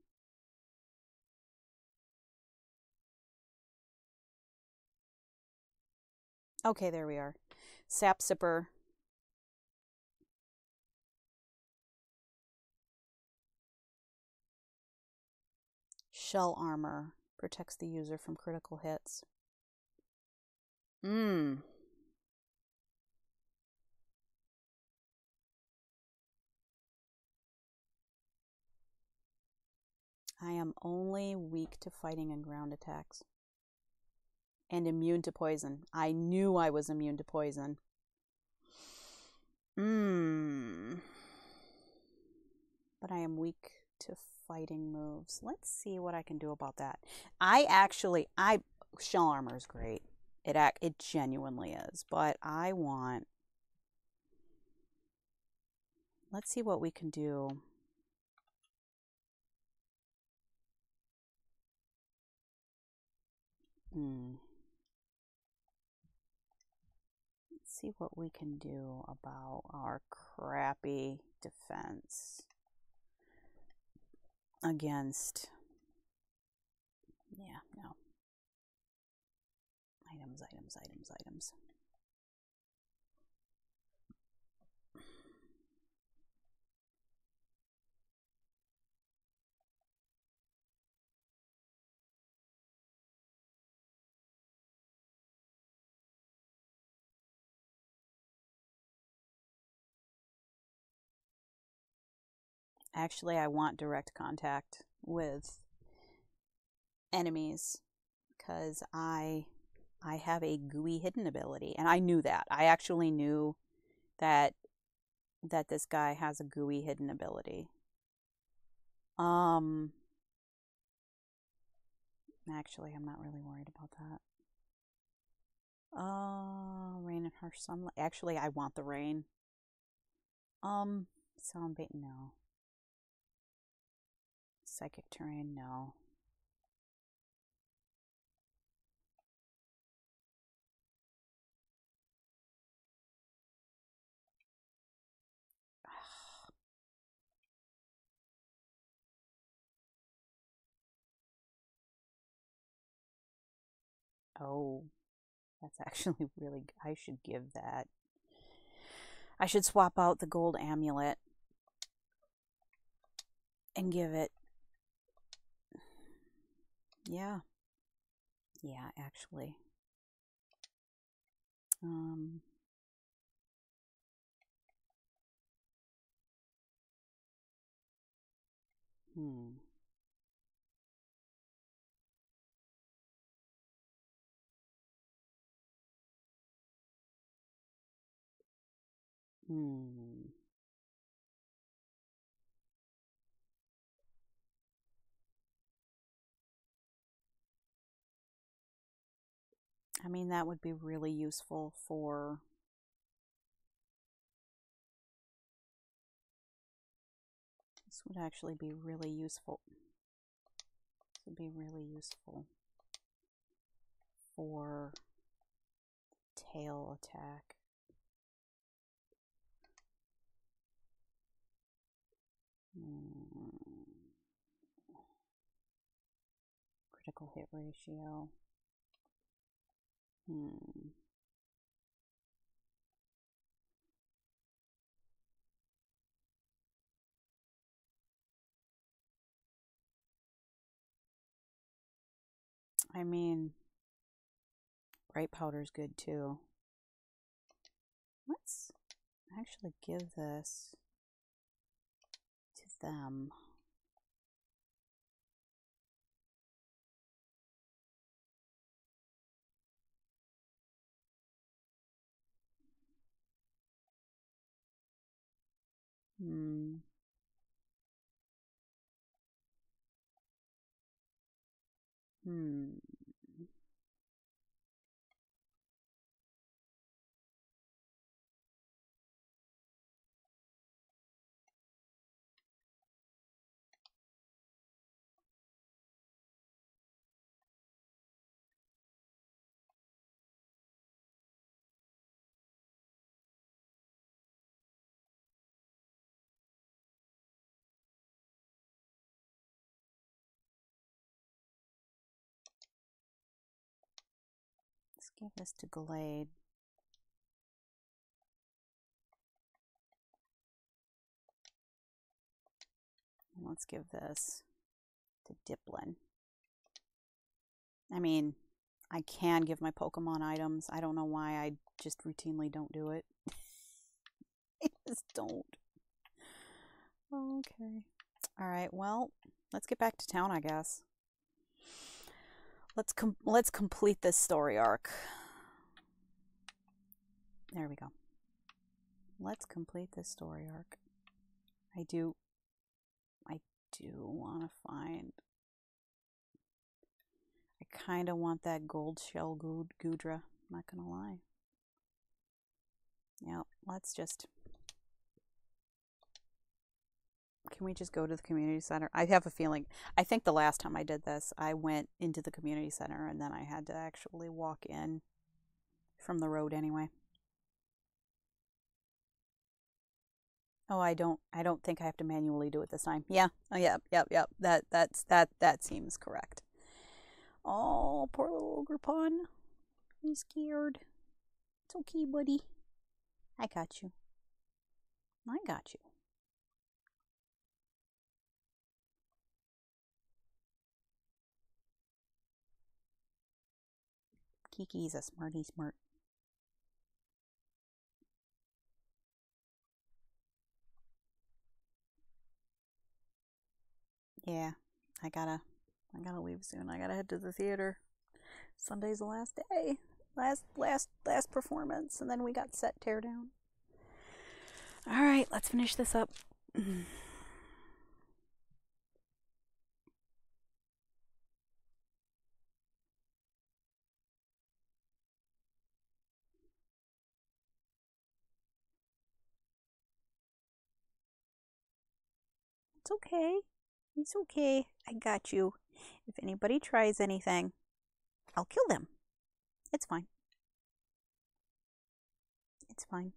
okay, there we are. Sap Sipper. Shell Armor. Protects the user from critical hits. Mmm. I am only weak to fighting and ground attacks. And immune to poison. I knew I was immune to poison. Mmm. But I am weak to fighting moves. Let's see what I can do about that. I actually, I shell armor is great. It act, it genuinely is, but I want. Let's see what we can do. Hmm. Let's see what we can do about our crappy defense against. Yeah, no. Items, items, items, items. Actually, I want direct contact with enemies because I I have a gooey hidden ability and I knew that. I actually knew that that this guy has a gooey hidden ability. Um actually I'm not really worried about that. Uh rain and harsh sunlight. Actually I want the rain. Um sound bait no. Psychic terrain, no. Oh, that's actually really. I should give that. I should swap out the gold amulet and give it yeah. Yeah, actually. Um, hmm. Hmm. I mean, that would be really useful for this would actually be really useful. This would be really useful for tail attack. Hmm. Critical hit ratio. Hmm. I mean, bright powder is good too. Let's actually give this to them. Hmm. Hmm. Give this to Gallade. And let's give this to Dipplin. I mean, I can give my Pokemon items. I don't know why I just routinely don't do it. I just don't. Okay. All right, well, let's get back to town, I guess. Let's com- let's complete this story arc. There we go. Let's complete this story arc. I do I do want to find I kind of want that gold shell Goodra, not going to lie. Yeah, let's just can we just go to the community center? I have a feeling, I think the last time I did this, I went into the community center and then I had to actually walk in from the road anyway. Oh, I don't I don't think I have to manually do it this time. Yeah. Oh, yep, yep, yep. That that's that that seems correct. Oh, poor little Ogerpon. He's scared. It's okay, buddy. I got you. I got you. Kiki's a smarty smart. Yeah, I gotta, I gotta leave soon. I gotta head to the theater. Sunday's the last day, last, last, last performance, and then we got set tear down. All right, let's finish this up. It's okay. It's okay. I got you. If anybody tries anything, I'll kill them. It's fine. It's fine.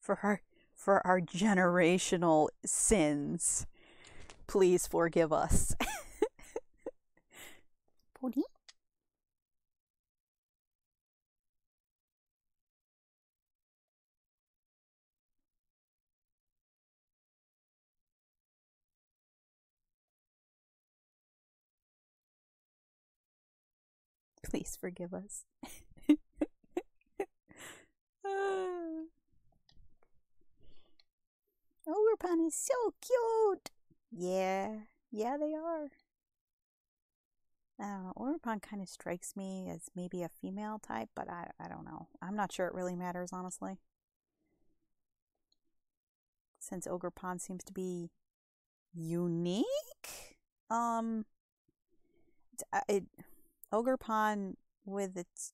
For our for our generational sins, please forgive us. Pony? Please forgive us. oh, Ogerpon is so cute. Yeah, yeah, they are. Know. Ogerpon kind of strikes me as maybe a female type, but I, I don't know. I'm not sure it really matters, honestly. Since Ogerpon seems to be unique, um, it Ogerpon with its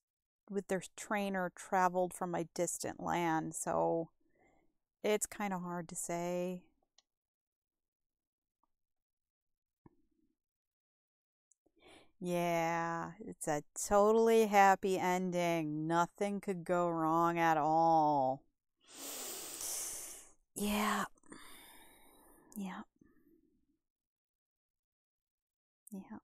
with their trainer traveled from a distant land, so it's kind of hard to say. Yeah, it's a totally happy ending. Nothing could go wrong at all. Yeah. Yeah. Yeah.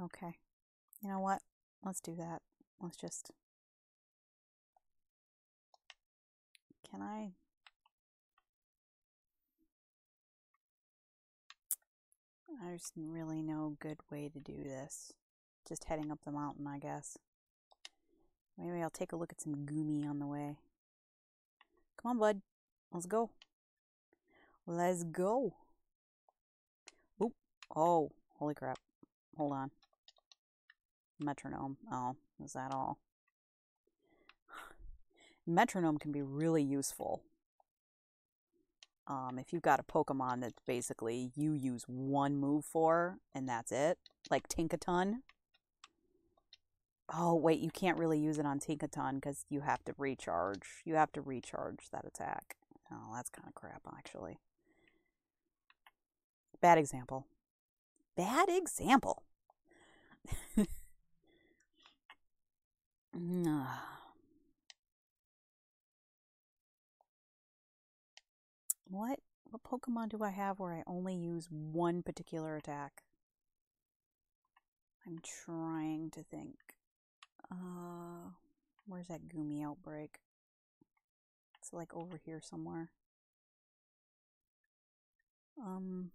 Okay. You know what? Let's do that. Let's just. Can I? There's really no good way to do this. Just heading up the mountain, I guess. Maybe I'll take a look at some Goomy on the way. Come on, bud. Let's go. Let's go. Oop. Oh, holy crap. Hold on metronome. Oh, is that all? Metronome can be really useful. Um, if you've got a Pokemon that basically you use one move for and that's it, like Tinkaton. Oh, wait, you can't really use it on Tinkaton because you have to recharge. You have to recharge that attack. Oh, that's kind of crap, actually. Bad example. Bad example. What what Pokemon do I have where I only use one particular attack? I'm trying to think. Uh, where's that Goomy outbreak? It's like over here somewhere. Um,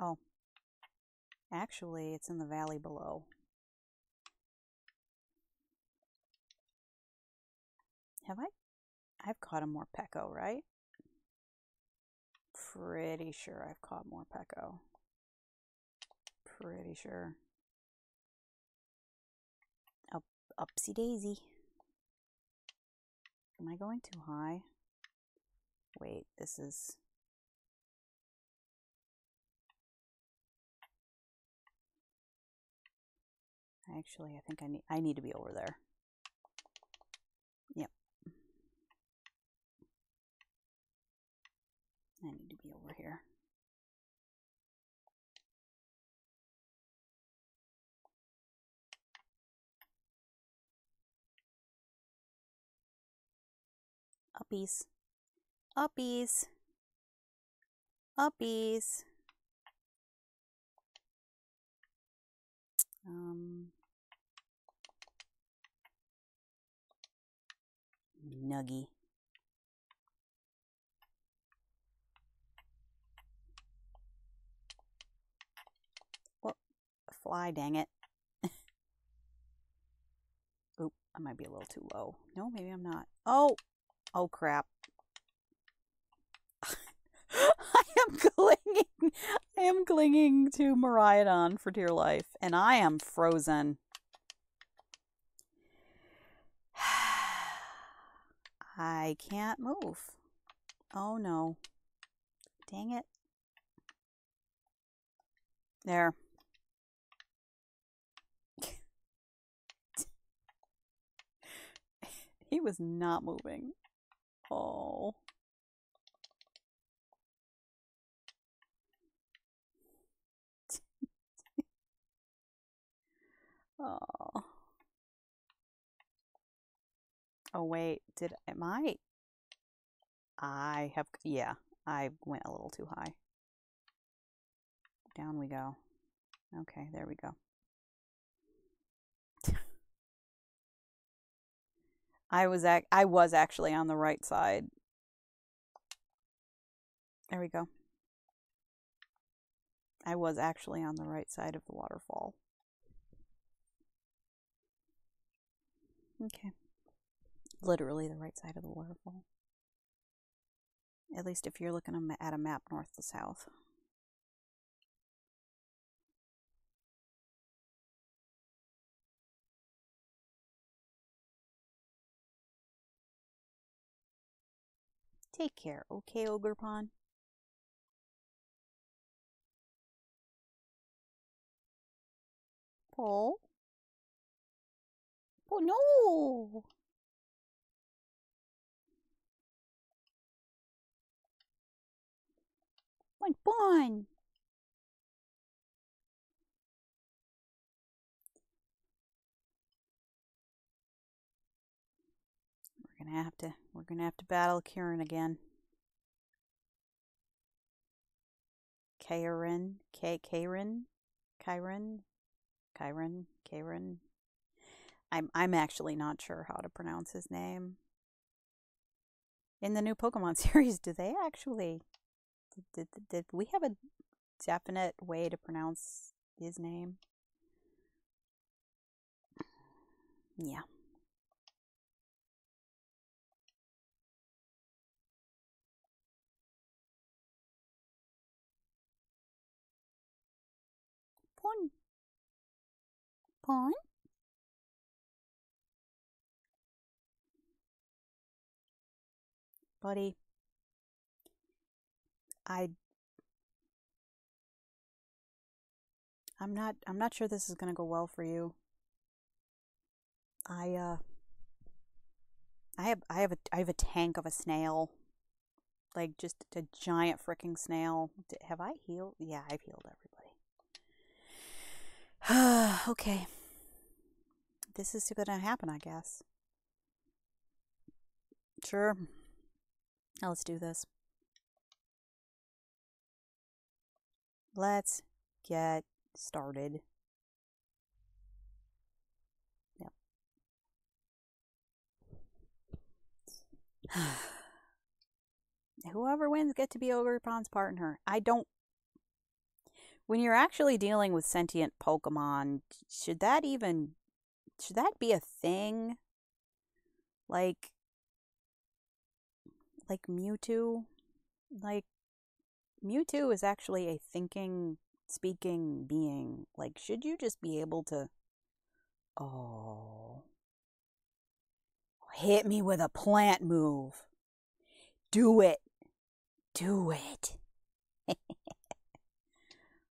Oh. Actually, it's in the valley below. Have I? I've caught a Morpeko, right? Pretty sure I've caught Morpeko. Pretty sure. Up, upsy daisy. Am I going too high? Wait, this is... Actually, I think I need I need to be over there. Yep. I need to be over here. Uppies. Uppies. Uppies. Um, Nuggy. What? Fly, dang it. Oop, I might be a little too low. No, maybe I'm not. Oh! Oh, crap. I am clinging. I am clinging to Miraidon for dear life, and I am frozen. I can't move. Oh no. Dang it. There. he was not moving. Oh. oh. Oh wait, did am I? I have yeah, I went a little too high. Down we go. Okay, there we go. I was ac- I was actually on the right side. There we go. I was actually on the right side of the waterfall. Okay literally the right side of the waterfall. At least if you're looking at a map north to south. Take care, okay, Ogerpon? Paul? Oh no! One. We're gonna have to we're gonna have to battle Kieran again. Kieran, K Kieran, Kieran, Kieran, Kieran. I'm I'm actually not sure how to pronounce his name. In the new Pokemon series, do they actually did, did, we have a definite way to pronounce his name? Yeah. Pon. Pon? Buddy. I I'm not I'm not sure this is going to go well for you. I uh I have I have a I have a tank of a snail. Like just a giant freaking snail. Have I healed? Yeah, I've healed everybody. okay. This is going to happen, I guess. Sure. Now let's do this. Let's get started. Yep. Whoever wins get to be Ogerpon's partner. I don't. when you're actually dealing with sentient Pokemon, should that even should that be a thing? Like like Mewtwo? Like Mewtwo is actually a thinking, speaking being. Like should you just be able to Oh. Hit me with a plant move. Do it. Do it.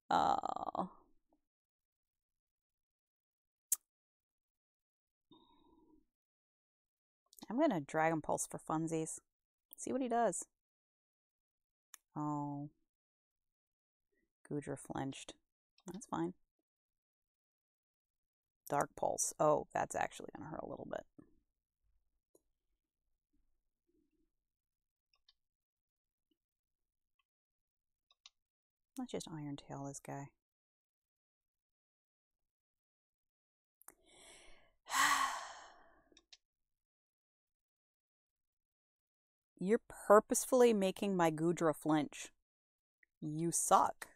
oh. I'm going to Dragon Pulse for funsies. See what he does. Oh. Goodra flinched. That's fine. Dark Pulse. Oh, that's actually going to hurt a little bit. Let's just Iron Tail this guy. You're purposefully making my Goodra flinch. You suck.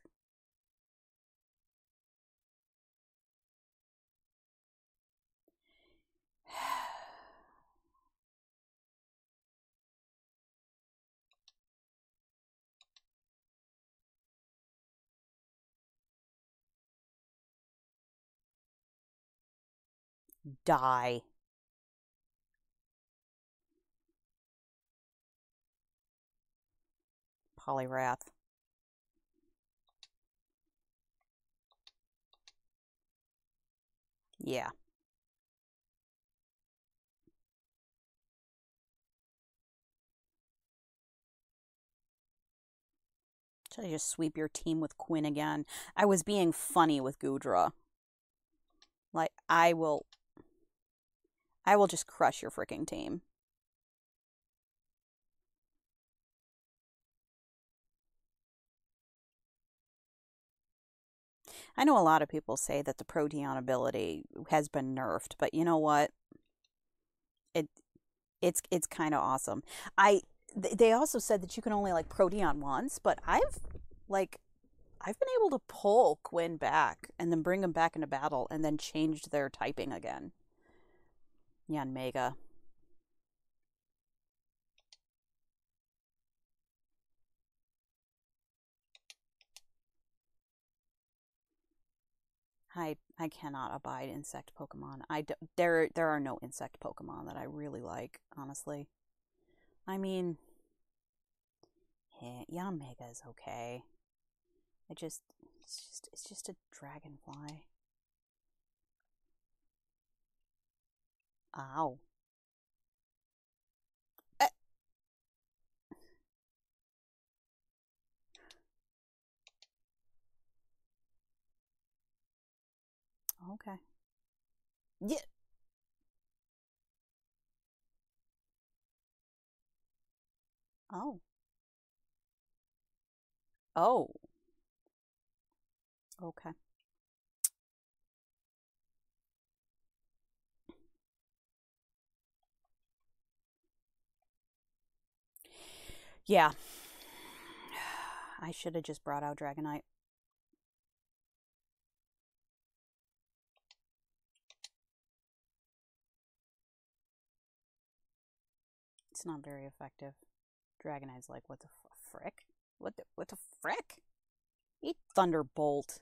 Die. Poliwrath. Yeah. Should I just sweep your team with Quinn again? I was being funny with Goodra. Like, I will... I will just crush your freaking team. I know a lot of people say that the Protean ability has been nerfed, but you know what? It it's it's kind of awesome. I they also said that you can only like Protean once, but I've like I've been able to pull Quinn back and then bring him back into battle and then change their typing again. Yanmega. I I cannot abide insect Pokemon. I d- there there are no insect Pokemon that I really like, honestly. I mean, yeah, Yanmega is okay. It just it's just it's just a dragonfly. Ow. Eh. Okay. Yeah. Oh. Oh. Okay. Yeah. I should have just brought out Dragonite. It's not very effective. Dragonite's like, what the frick? What the, what the frick? Eat Thunderbolt.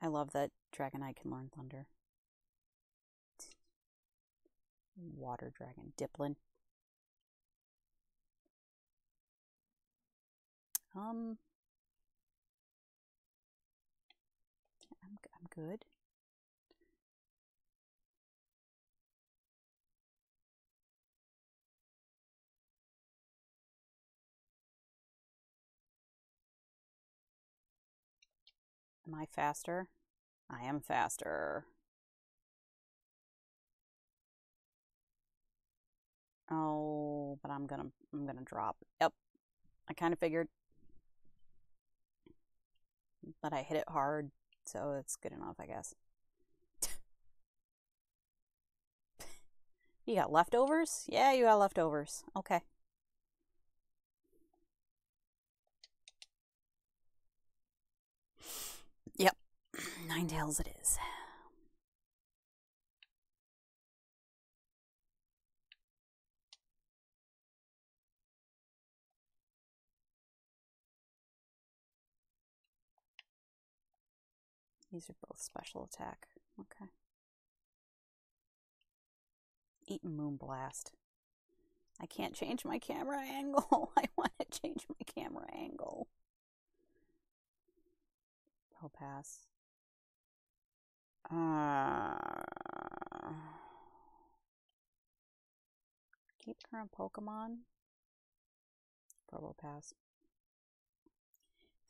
I love that Dragonite can learn Thunder. Water Dragon. Dipplin. Um, I'm I'm good. Am I faster? I am faster. Oh, but I'm gonna I'm gonna drop. Yep. I kind of figured but I hit it hard, so it's good enough, I guess. you got leftovers? Yeah, you got leftovers. Okay. Yep. Ninetales it is. These are both special attack. Okay. Eaten Moonblast. I can't change my camera angle. I want to change my camera angle. I'll pass. Uh, keep current Pokemon. Probopass.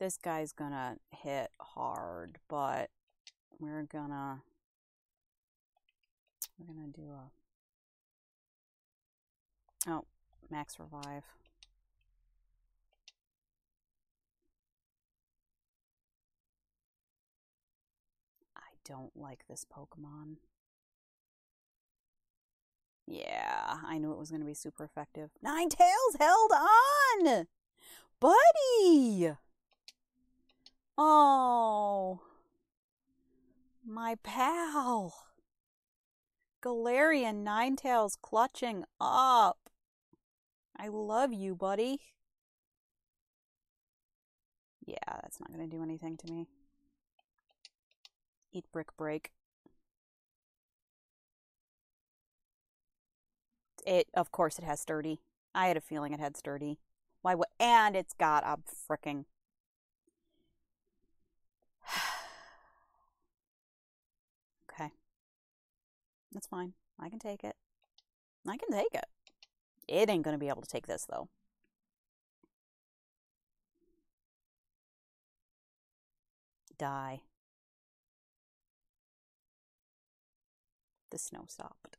This guy's gonna hit hard, but we're gonna we're gonna do a Oh, max revive. I don't like this Pokemon. Yeah, I knew it was going to be super effective. Ninetales held on! Buddy! Oh, my pal. Galarian Ninetales clutching up. I love you, buddy. Yeah, that's not going to do anything to me. Eat Brick Break. It, of course, it has Sturdy. I had a feeling it had Sturdy. Why and it's got a fricking. okay. That's fine. I can take it. I can take it. It ain't going to be able to take this, though. Die. The snow stopped.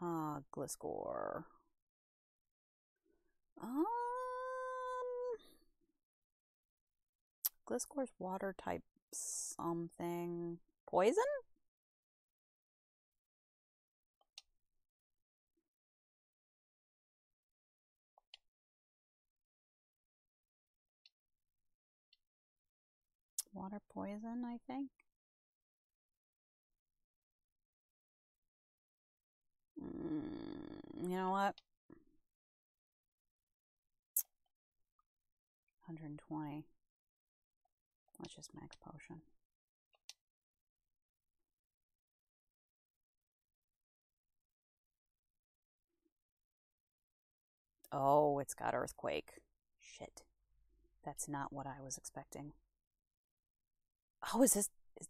Ah, uh, Gliscor. Um, Gliscor's water type something. Poison? Water poison, I think. Mm, you know what? 120. Let's just max potion. Oh, it's got earthquake. Shit. That's not what I was expecting. Oh, is this? Is...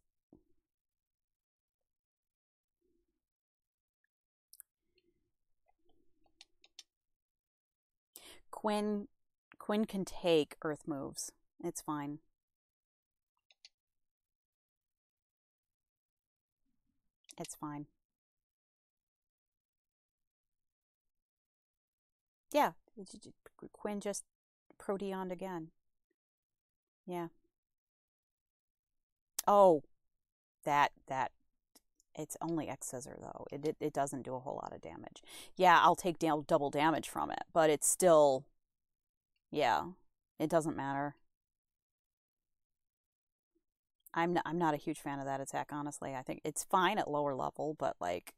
Quinn, Quinn can take Earth moves. It's fine. It's fine. Yeah, Quinn just proteoned again. Yeah. Oh, that that it's only X scissor though. It, it it doesn't do a whole lot of damage. Yeah, I'll take double damage from it, but it's still yeah, it doesn't matter. I'm not, I'm not a huge fan of that attack honestly. I think it's fine at lower level, but like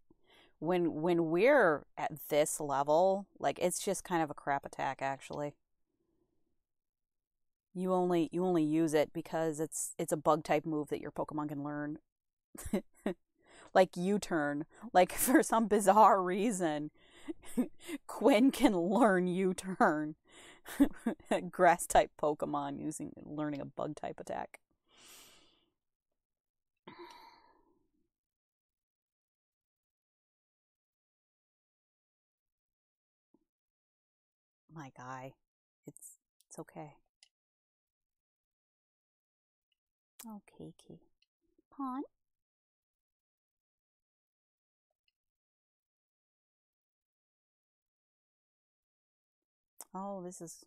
when when we're at this level, like it's just kind of a crap attack actually you only you only use it because it's it's a bug type move that your Pokemon can learn. like U-turn. Like for some bizarre reason, Quinn can learn U-turn. Grass type Pokemon using learning a bug type attack. My guy. It's it's okay. Okay, Key. Pawn. Oh, this is...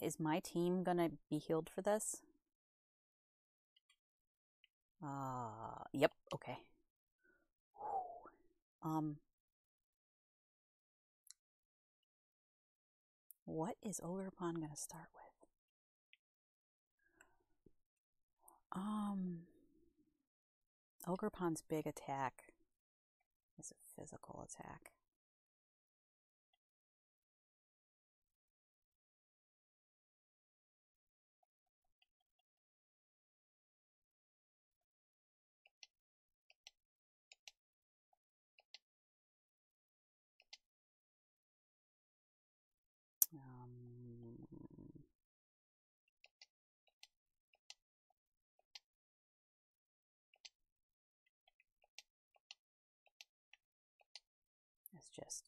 Is my team gonna be healed for this? Uh, yep, okay. Um... What is Ogerpon gonna start with? Um, Ogerpon's big attack is a physical attack. Um, it's just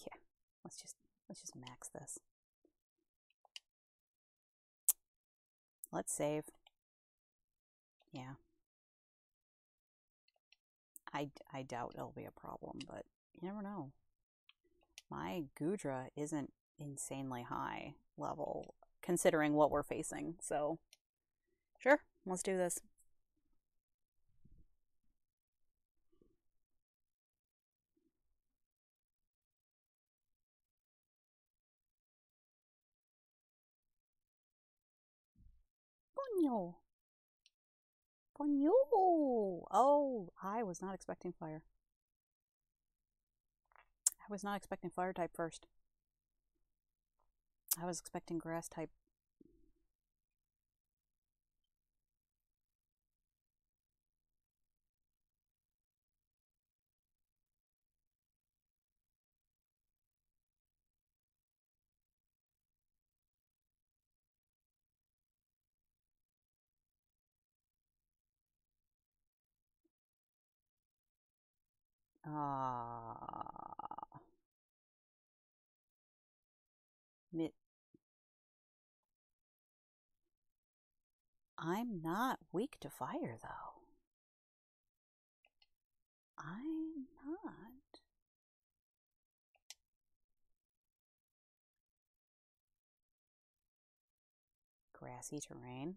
yeah. Let's just let's just max this. Let's save. Yeah. I, I doubt it'll be a problem, but you never know. My Goodra isn't insanely high level considering what we're facing, so sure, let's do this. Ponyo. Ponyo. Oh, I was not expecting fire. I was not expecting fire type first. I was expecting grass type. Ah. I'm not weak to fire, though. I'm not. Grassy terrain.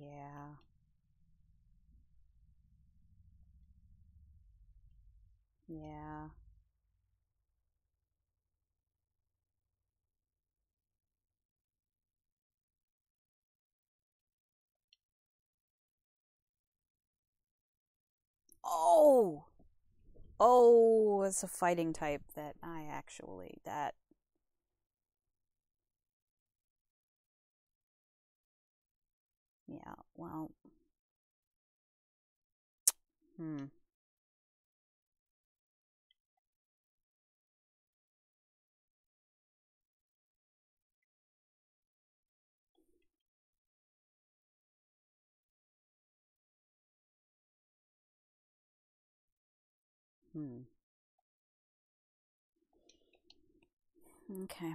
Yeah. Yeah. Oh! Oh, it's a fighting type that I actually, that. Yeah, well. Hmm. Hmm. Okay.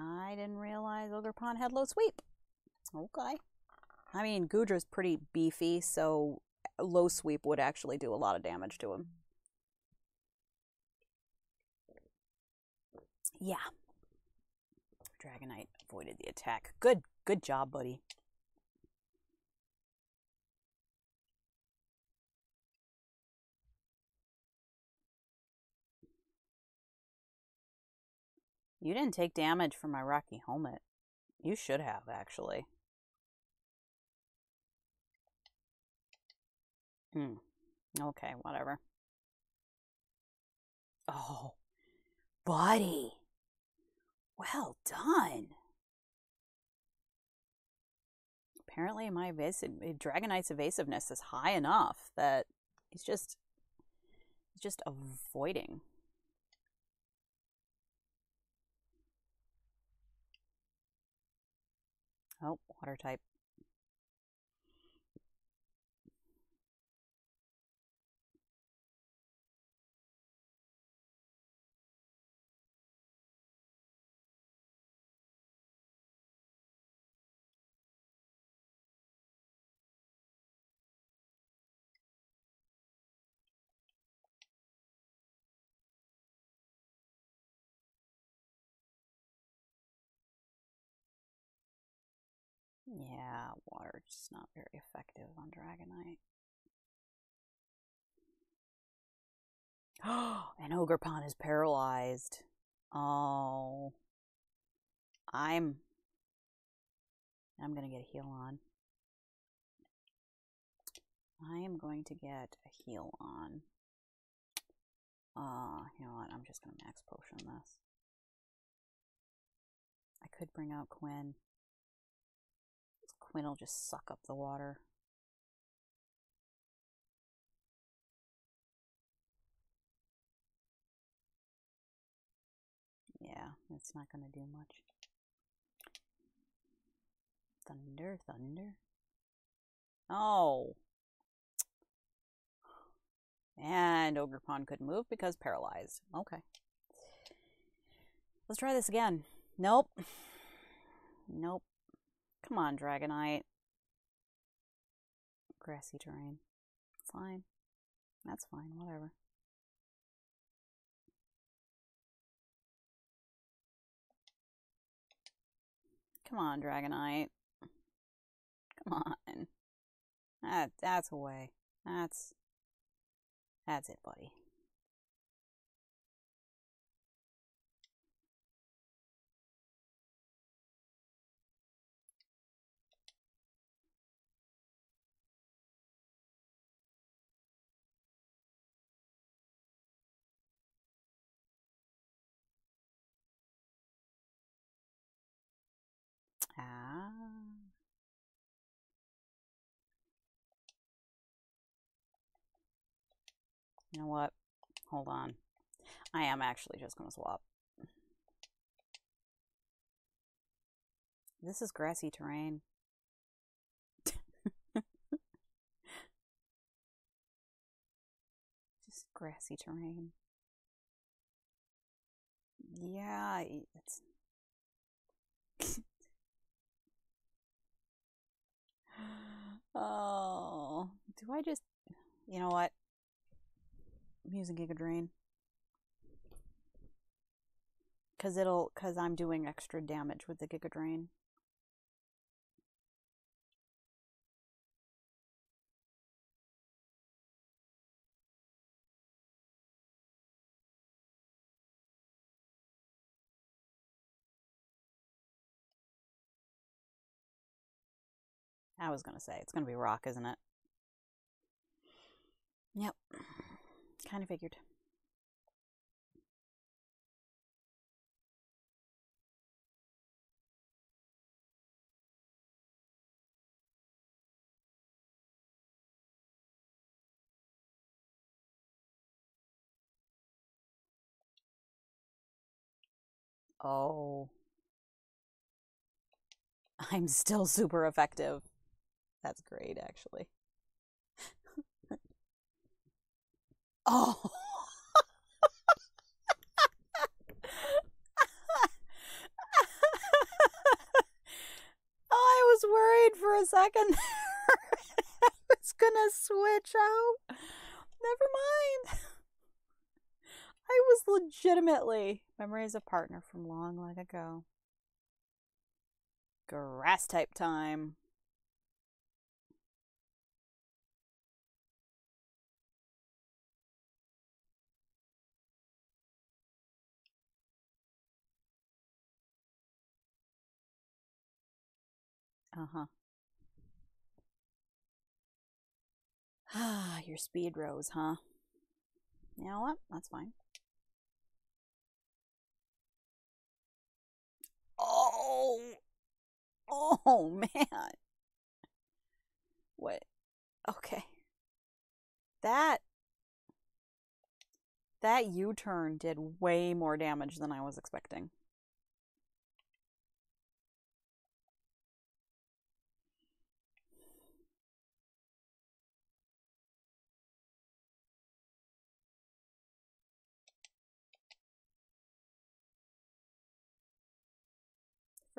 I didn't realize Ogerpon had low sweep. Okay. I mean, Goodra's pretty beefy, so low sweep would actually do a lot of damage to him. Yeah. Dragonite avoided the attack. Good, good job, buddy. You didn't take damage from my rocky helmet. You should have, actually. Hmm. Okay, whatever. Oh, buddy. Well done. Apparently, my evasive, Dragonite's evasiveness is high enough that he's just, he's just avoiding. Oh, water type. Yeah, water's just not very effective on Dragonite. Oh, and Ogerpon is paralyzed. Oh. I'm I'm gonna get a heal on. I am going to get a heal on. Uh, you know what? I'm just gonna max potion this. I could bring out Quinn. Quinn will just suck up the water. Yeah, it's not going to do much. Thunder, thunder. Oh. And Ogerpon couldn't move because paralyzed. Okay. Let's try this again. Nope. Nope. Come on, Dragonite. Grassy terrain. Fine. That's fine, whatever. Come on, Dragonite. Come on. That that's away. That's that's it, buddy. Ah. You know what? Hold on. I am actually just going to swap. This is grassy terrain. just grassy terrain. Yeah, it's oh, do I just, you know what? I'm using Giga Drain. Cause it'll, cause I'm doing extra damage with the Giga Drain. I was going to say, it's going to be rock, isn't it? Yep. Kind of figured. Oh. I'm still super effective. That's great, actually. oh. I was worried for a second. I was gonna switch out. Never mind. I was legitimately memories of partner from long, long ago. Grass type time. Uh huh. Ah, your speed rose, huh? You know what? That's fine. Oh, oh man. What? Okay. That that U-turn did way more damage than I was expecting.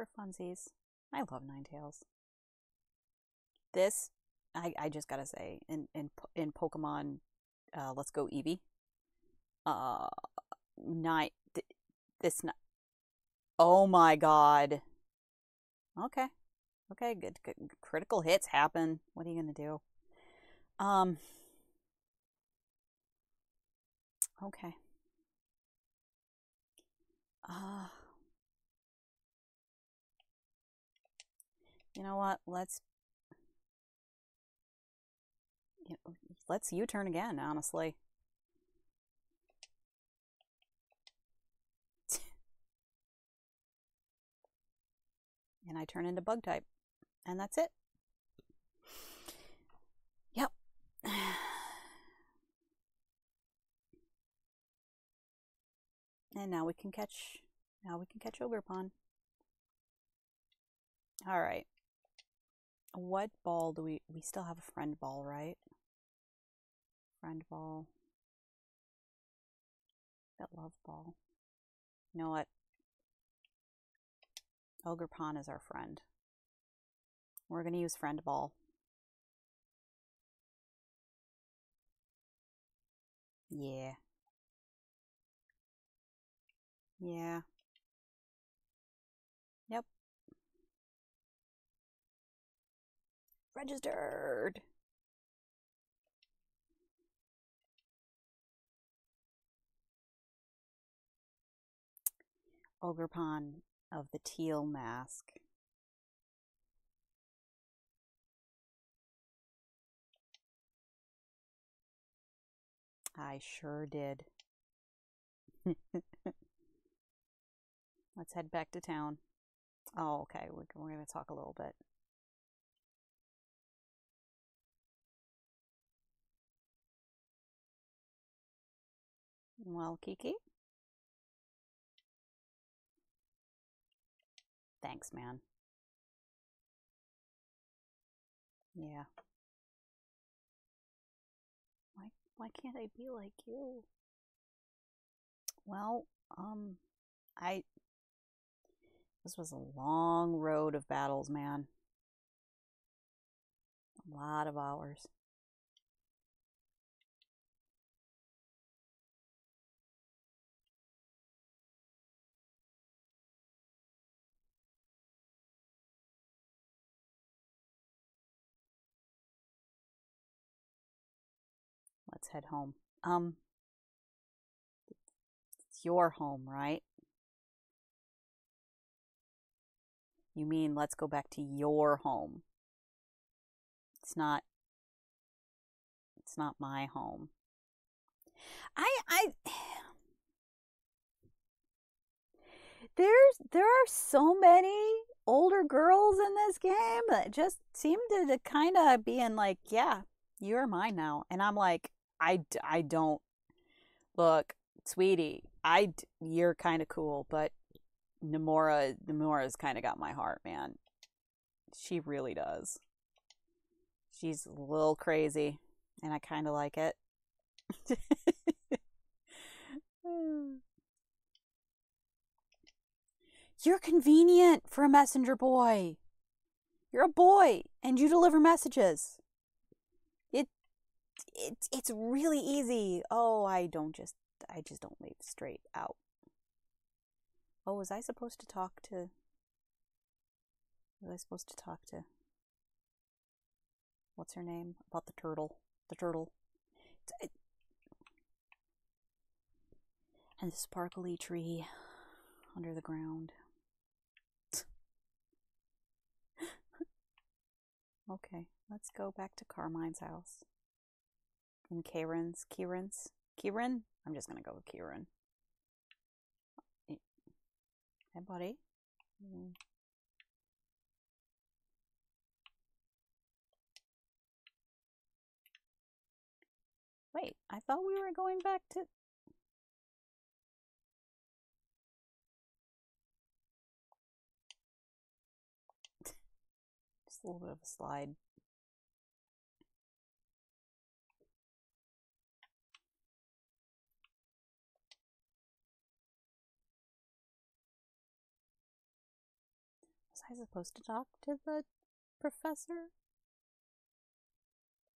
For funsies. I love Ninetales. This, I, I just gotta say, in in in Pokemon, uh, Let's Go Eevee, uh, night th- this night. Oh my god. Okay, Okay, good, good. Critical hits happen. What are you gonna do? Um. Okay. Uh, you know what? Let's you know, let's U-turn again, honestly. and I turn into bug type. And that's it. Yep. And now we can catch now we can catch Ogerpon. Alright. What ball do we we still have a friend ball, right? Friend ball. That love ball. You know what? Ogerpon is our friend. We're gonna use friend ball. Yeah. Yeah. Yep. Registered. Ogerpon of the teal mask. I sure did. Let's head back to town. Oh, okay. We're, we're going to talk a little bit. Well, Kiki? Thanks, man. Yeah. Why why can't I be like you? Well, um I this was a long road of battles, man. A lot of hours. Head home. Um, it's your home, right? You mean let's go back to your home. It's not it's not my home. I I There's there are so many older girls in this game that just seem to, to kind of being like, yeah, you're mine now. And I'm like, I, I don't look, sweetie, I you're kind of cool, but Nemona Nemona's kind of got my heart, man. She really does. She's a little crazy, and I kind of like it. You're convenient for a messenger boy. You're a boy, and you deliver messages. It, it, it's really easy. Oh, I don't just, I just don't leave straight out. Oh, was I supposed to talk to. Was I supposed to talk to. What's her name? About the turtle. The turtle. It, and the sparkly tree under the ground. okay, let's go back to Carmine's house. And Kieran's. Kieran's. Kieran? I'm just gonna go with Kieran. Hey, buddy. Mm. Wait, I thought we were going back to. Just a little bit of a slide. I supposed to talk to the professor?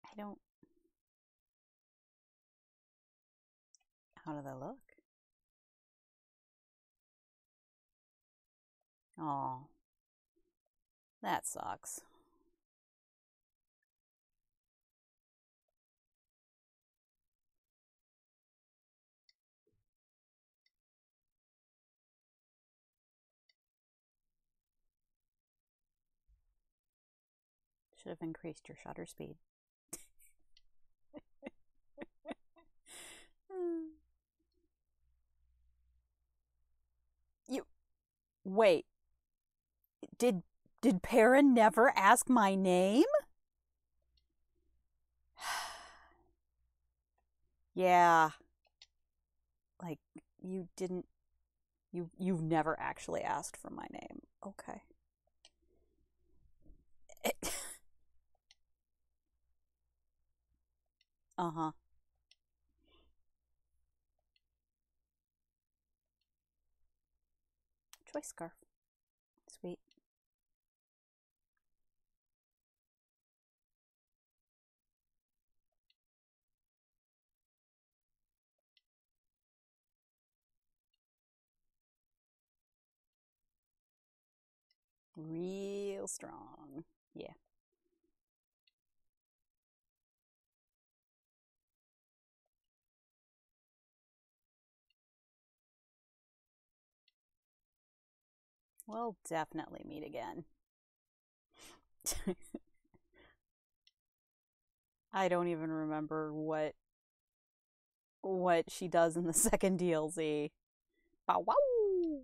I don't. How do they look? Oh. That sucks. Should have increased your shutter speed. you wait. Did did Perrin never ask my name? yeah. Like you didn't you you've never actually asked for my name. Okay. Uh-huh. Choice scarf. Sweet. Real strong. We'll definitely meet again. I don't even remember what what she does in the second DLC. Bow wow.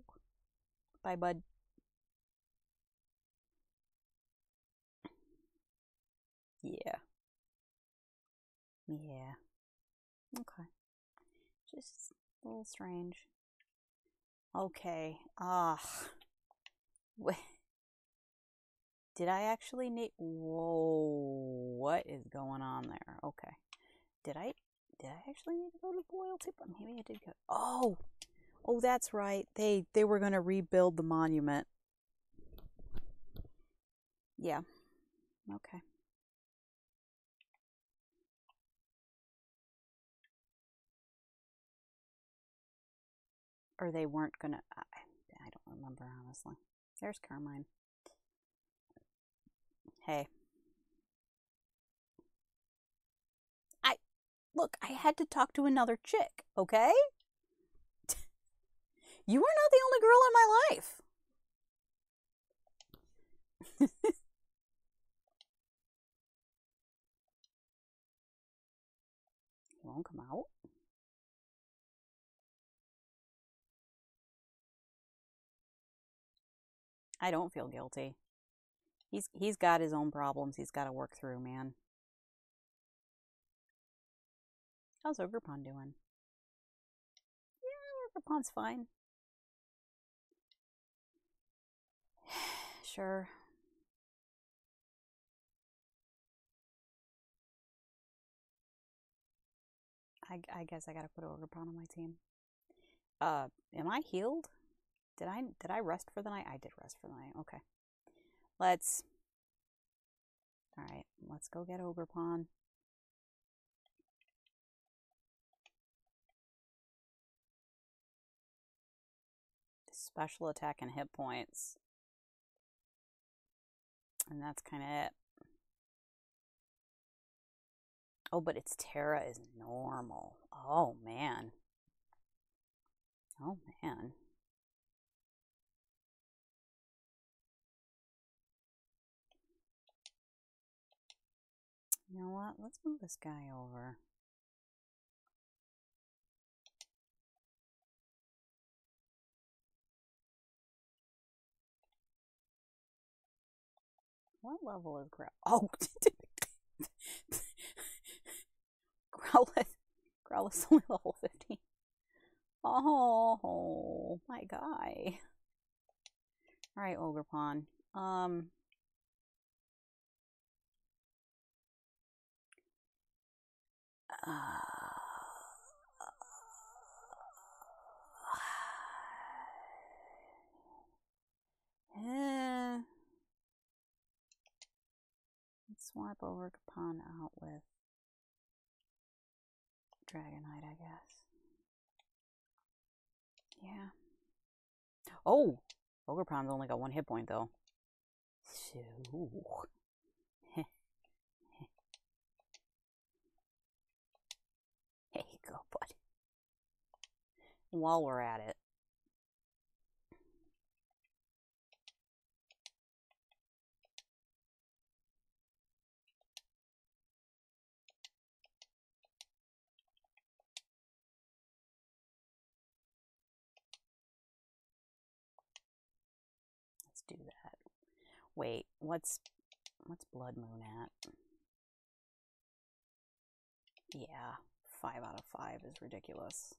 Bye, bud. Yeah. Yeah. Okay. Just a little strange. Okay. Ah. Did I actually need. Whoa. What is going on there? Okay. Did I. Did I actually need to go to loyalty? But maybe I did go. Oh. Oh, that's right. They they were going to rebuild the monument. Yeah. Okay. Or they weren't going to. I, I don't remember, honestly. There's Carmine. Hey. I. Look, I had to talk to another chick, okay? You are not the only girl in my life. you won't come out? I don't feel guilty. He's he's got his own problems he's got to work through, man. How's Ogerpon doing? Yeah, Ogerpon's fine. sure. I, I guess I gotta put Ogerpon on my team. Uh, am I healed? Did I did I rest for the night? I did rest for the night. Okay. Let's All right, let's go get Ogerpon. Special attack and hit points. And that's kind of it. Oh, but its Tera is normal. Oh, man. Oh, man. You know what? Let's move this guy over. What level is Growl? Oh, Growlithe. Growlithe's only level 15. Oh, my guy. Alright, Ogerpon. Um, uh, eh. Let's swap Ogerpon out with Dragonite, I guess. Yeah. Oh! Ogerpon's only got one hit point, though. two. There you go, bud. While we're at it, let's do that. Wait, what's what's blood moon at? Yeah, five out of five is ridiculous.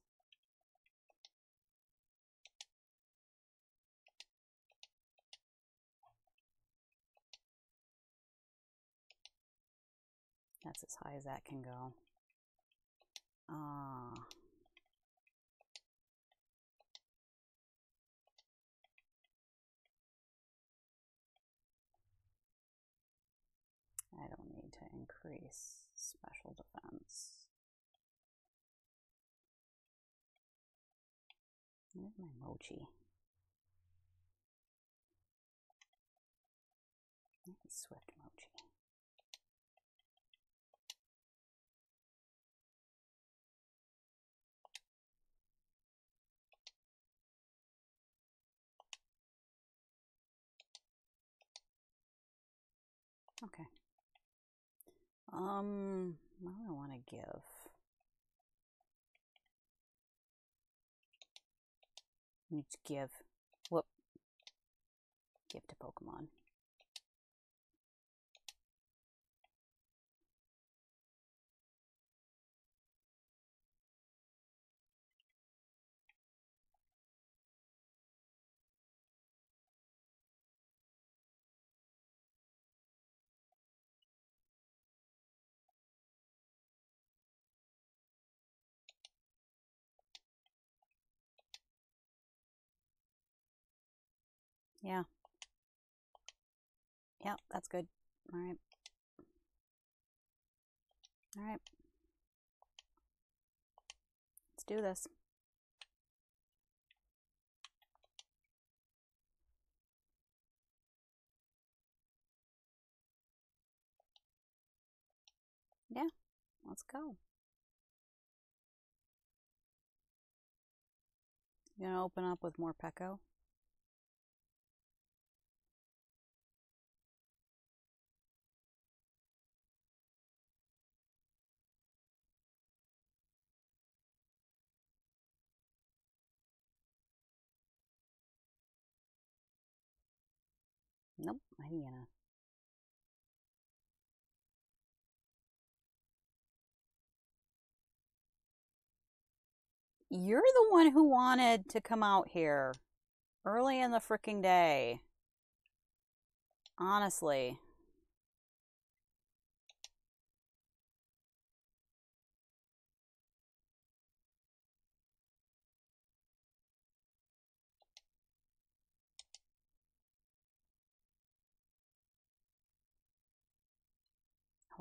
That's as high as that can go. Ah. I don't need to increase special defense. Where's my mochi? Maybe swift mochi. Okay. Um, what do I want to give? Need to give. Whoop. Give to Pokemon. Yeah. Yeah, that's good. All right. All right. Let's do this. Yeah, let's go. You gonna open up with more Morpeko? You're the one who wanted to come out here early in the freaking day. Honestly.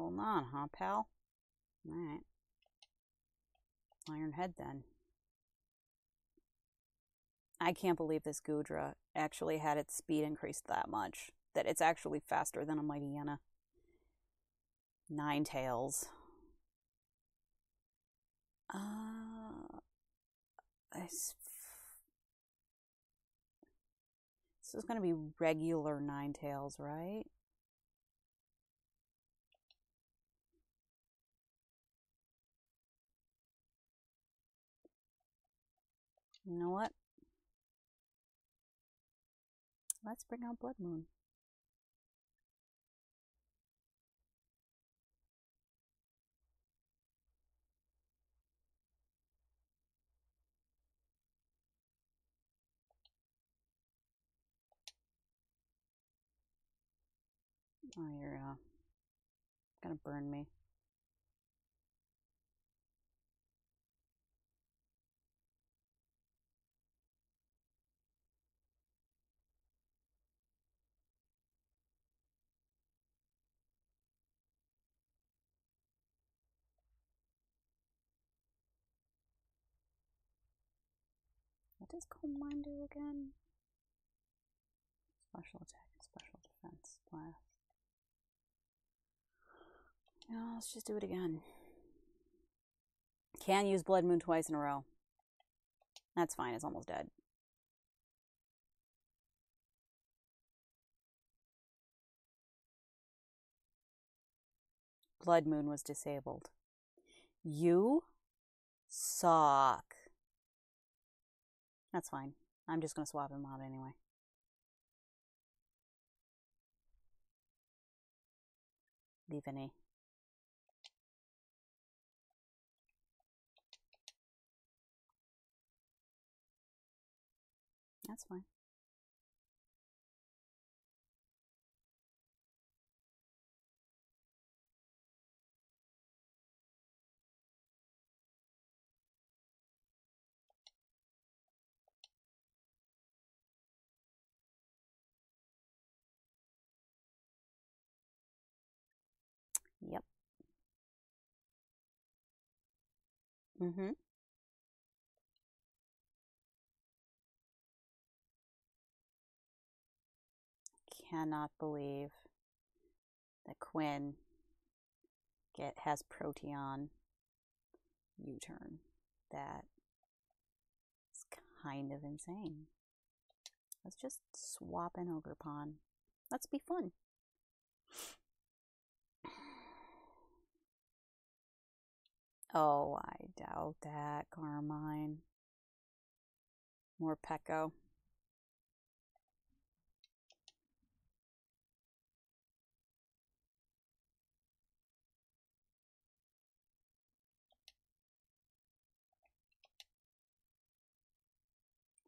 Hold on, huh, pal? Alright. Iron Head then. I can't believe this Goodra actually had its speed increased that much. That it's actually faster than a Mightyena. Ninetales. Uh, this, this is going to be regular Ninetales, right? You know what? Let's bring out Blood Moon. Oh, you're uh, gonna burn me. Does Calm Mind do again? Special attack and special defense. Blast. No, let's just do it again. Can use Blood Moon twice in a row. That's fine, it's almost dead. Blood Moon was disabled. You suck. That's fine. I'm just going to swap him out anyway. Leave any. That's fine. Mm-hmm. Cannot believe that Quinn get has Protean U-turn. That is kind of insane. Let's just swap an in Ogerpon. Let's be fun. Oh, I doubt that, Carmine. Morpeko.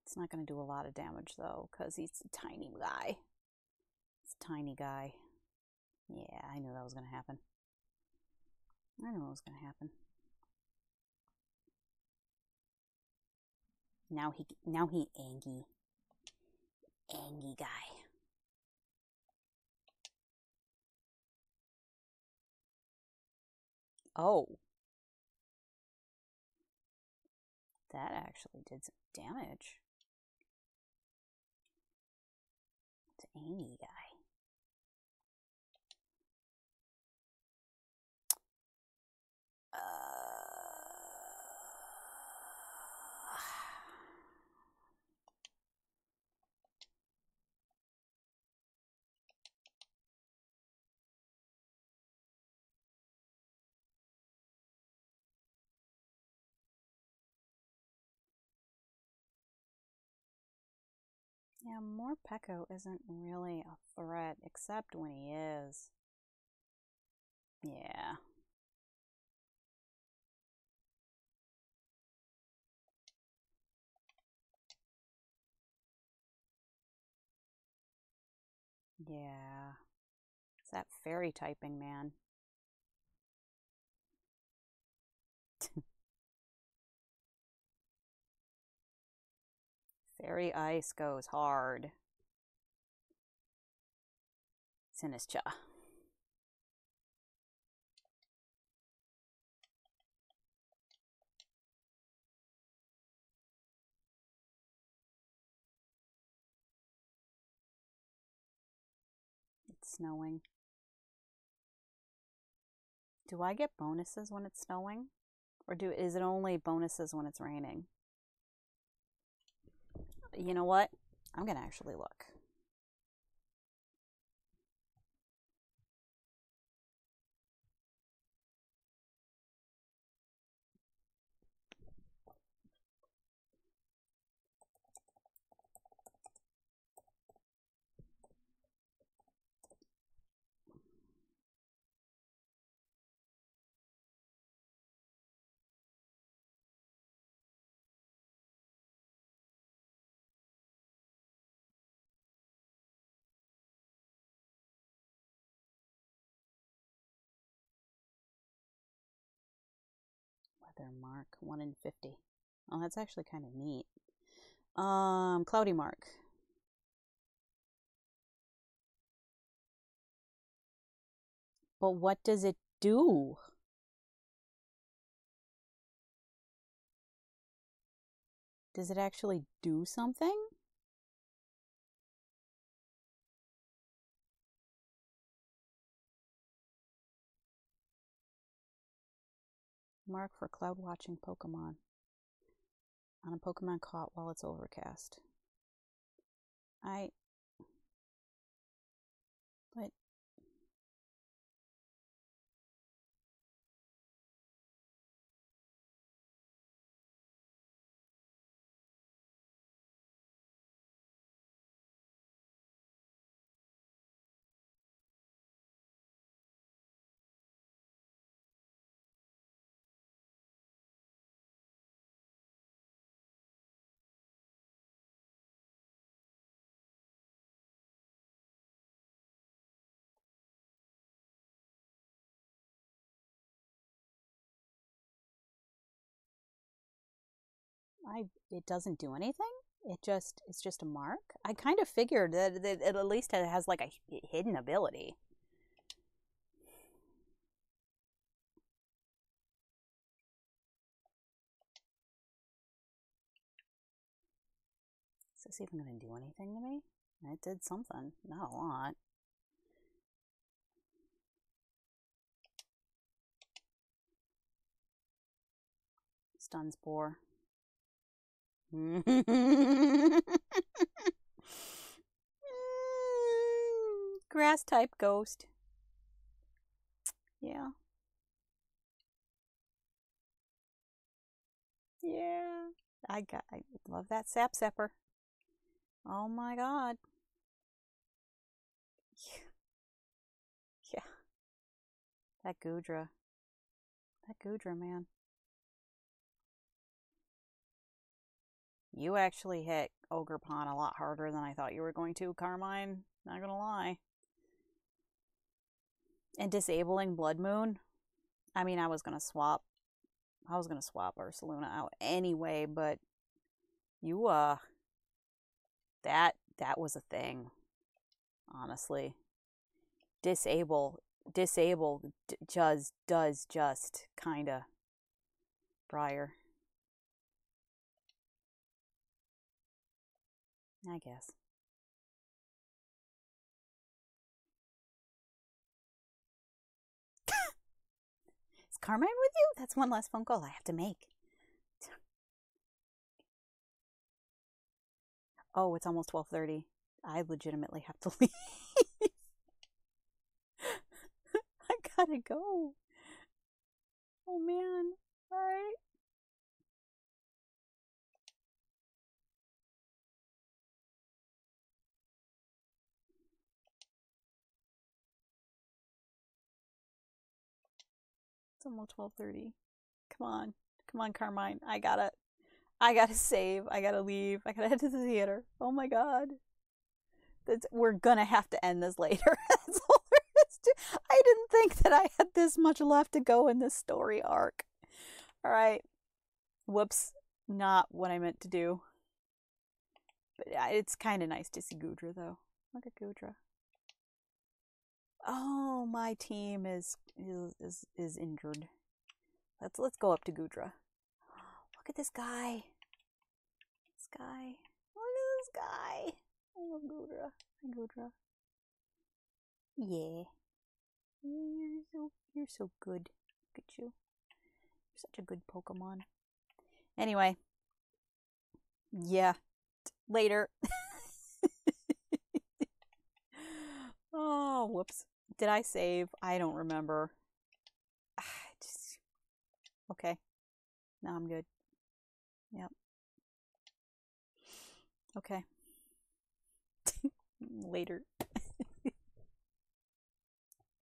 It's not going to do a lot of damage though, because he's a tiny guy. It's a tiny guy. Yeah, I knew that was going to happen. I knew it was going to happen. Now he now he angry. Angry guy. Oh. That actually did some damage. It's angry guy. Yeah, Morpeko isn't really a threat, except when he is. Yeah. Yeah. It's that fairy typing, man. Fairy Ice goes hard. Sinistcha. It's snowing. Do I get bonuses when it's snowing? Or do is it only bonuses when it's raining? You know what? I'm going to actually look. Weather mark, 1 in 50. Oh, that's actually kind of neat. Um, cloudy mark. But what does it do? Does it actually do something? Mark for cloud watching Pokemon on a Pokemon caught while it's overcast. I. I it doesn't do anything. It just it's just a mark. I kind of figured that, that at least it has like a hidden ability. Is this even going to do anything to me? It did something, not a lot. Stun Spore. Grass type ghost. Yeah. Yeah. I got I love that sap sipper. Oh my god. Yeah. yeah. That Goodra. That Goodra man. You actually hit Ogerpon a lot harder than I thought you were going to, Carmine. Not gonna lie. And disabling Blood Moon. I mean, I was gonna swap. I was gonna swap Ursaluna out anyway, but you uh, that that was a thing. Honestly, disable disable does does just kind of Briar. I guess. Is Carmine with you? That's one last phone call I have to make. Oh, it's almost 12:30. I legitimately have to leave. I gotta go. Oh man. All right. It's almost 12:30. Come on. Come on, Carmine. I gotta I gotta save. I gotta leave. I gotta head to the theater. Oh my god. That's, we're gonna have to end this later. All to I didn't think that I had this much left to go in this story arc. Alright. Whoops. Not what I meant to do. But it's kind of nice to see Goodra though. Look at Goodra oh, my team is is is, injured. Let's let's go up to Goodra. Look at this guy. This guy. Look at this guy. I love Goodra. Hi, Goodra. Yeah. You're so you're so good. Look at you. You're such a good Pokemon. Anyway. Yeah. Later. oh, whoops. Did I save? I don't remember. Just, okay. Now I'm good. Yep. Okay. Later.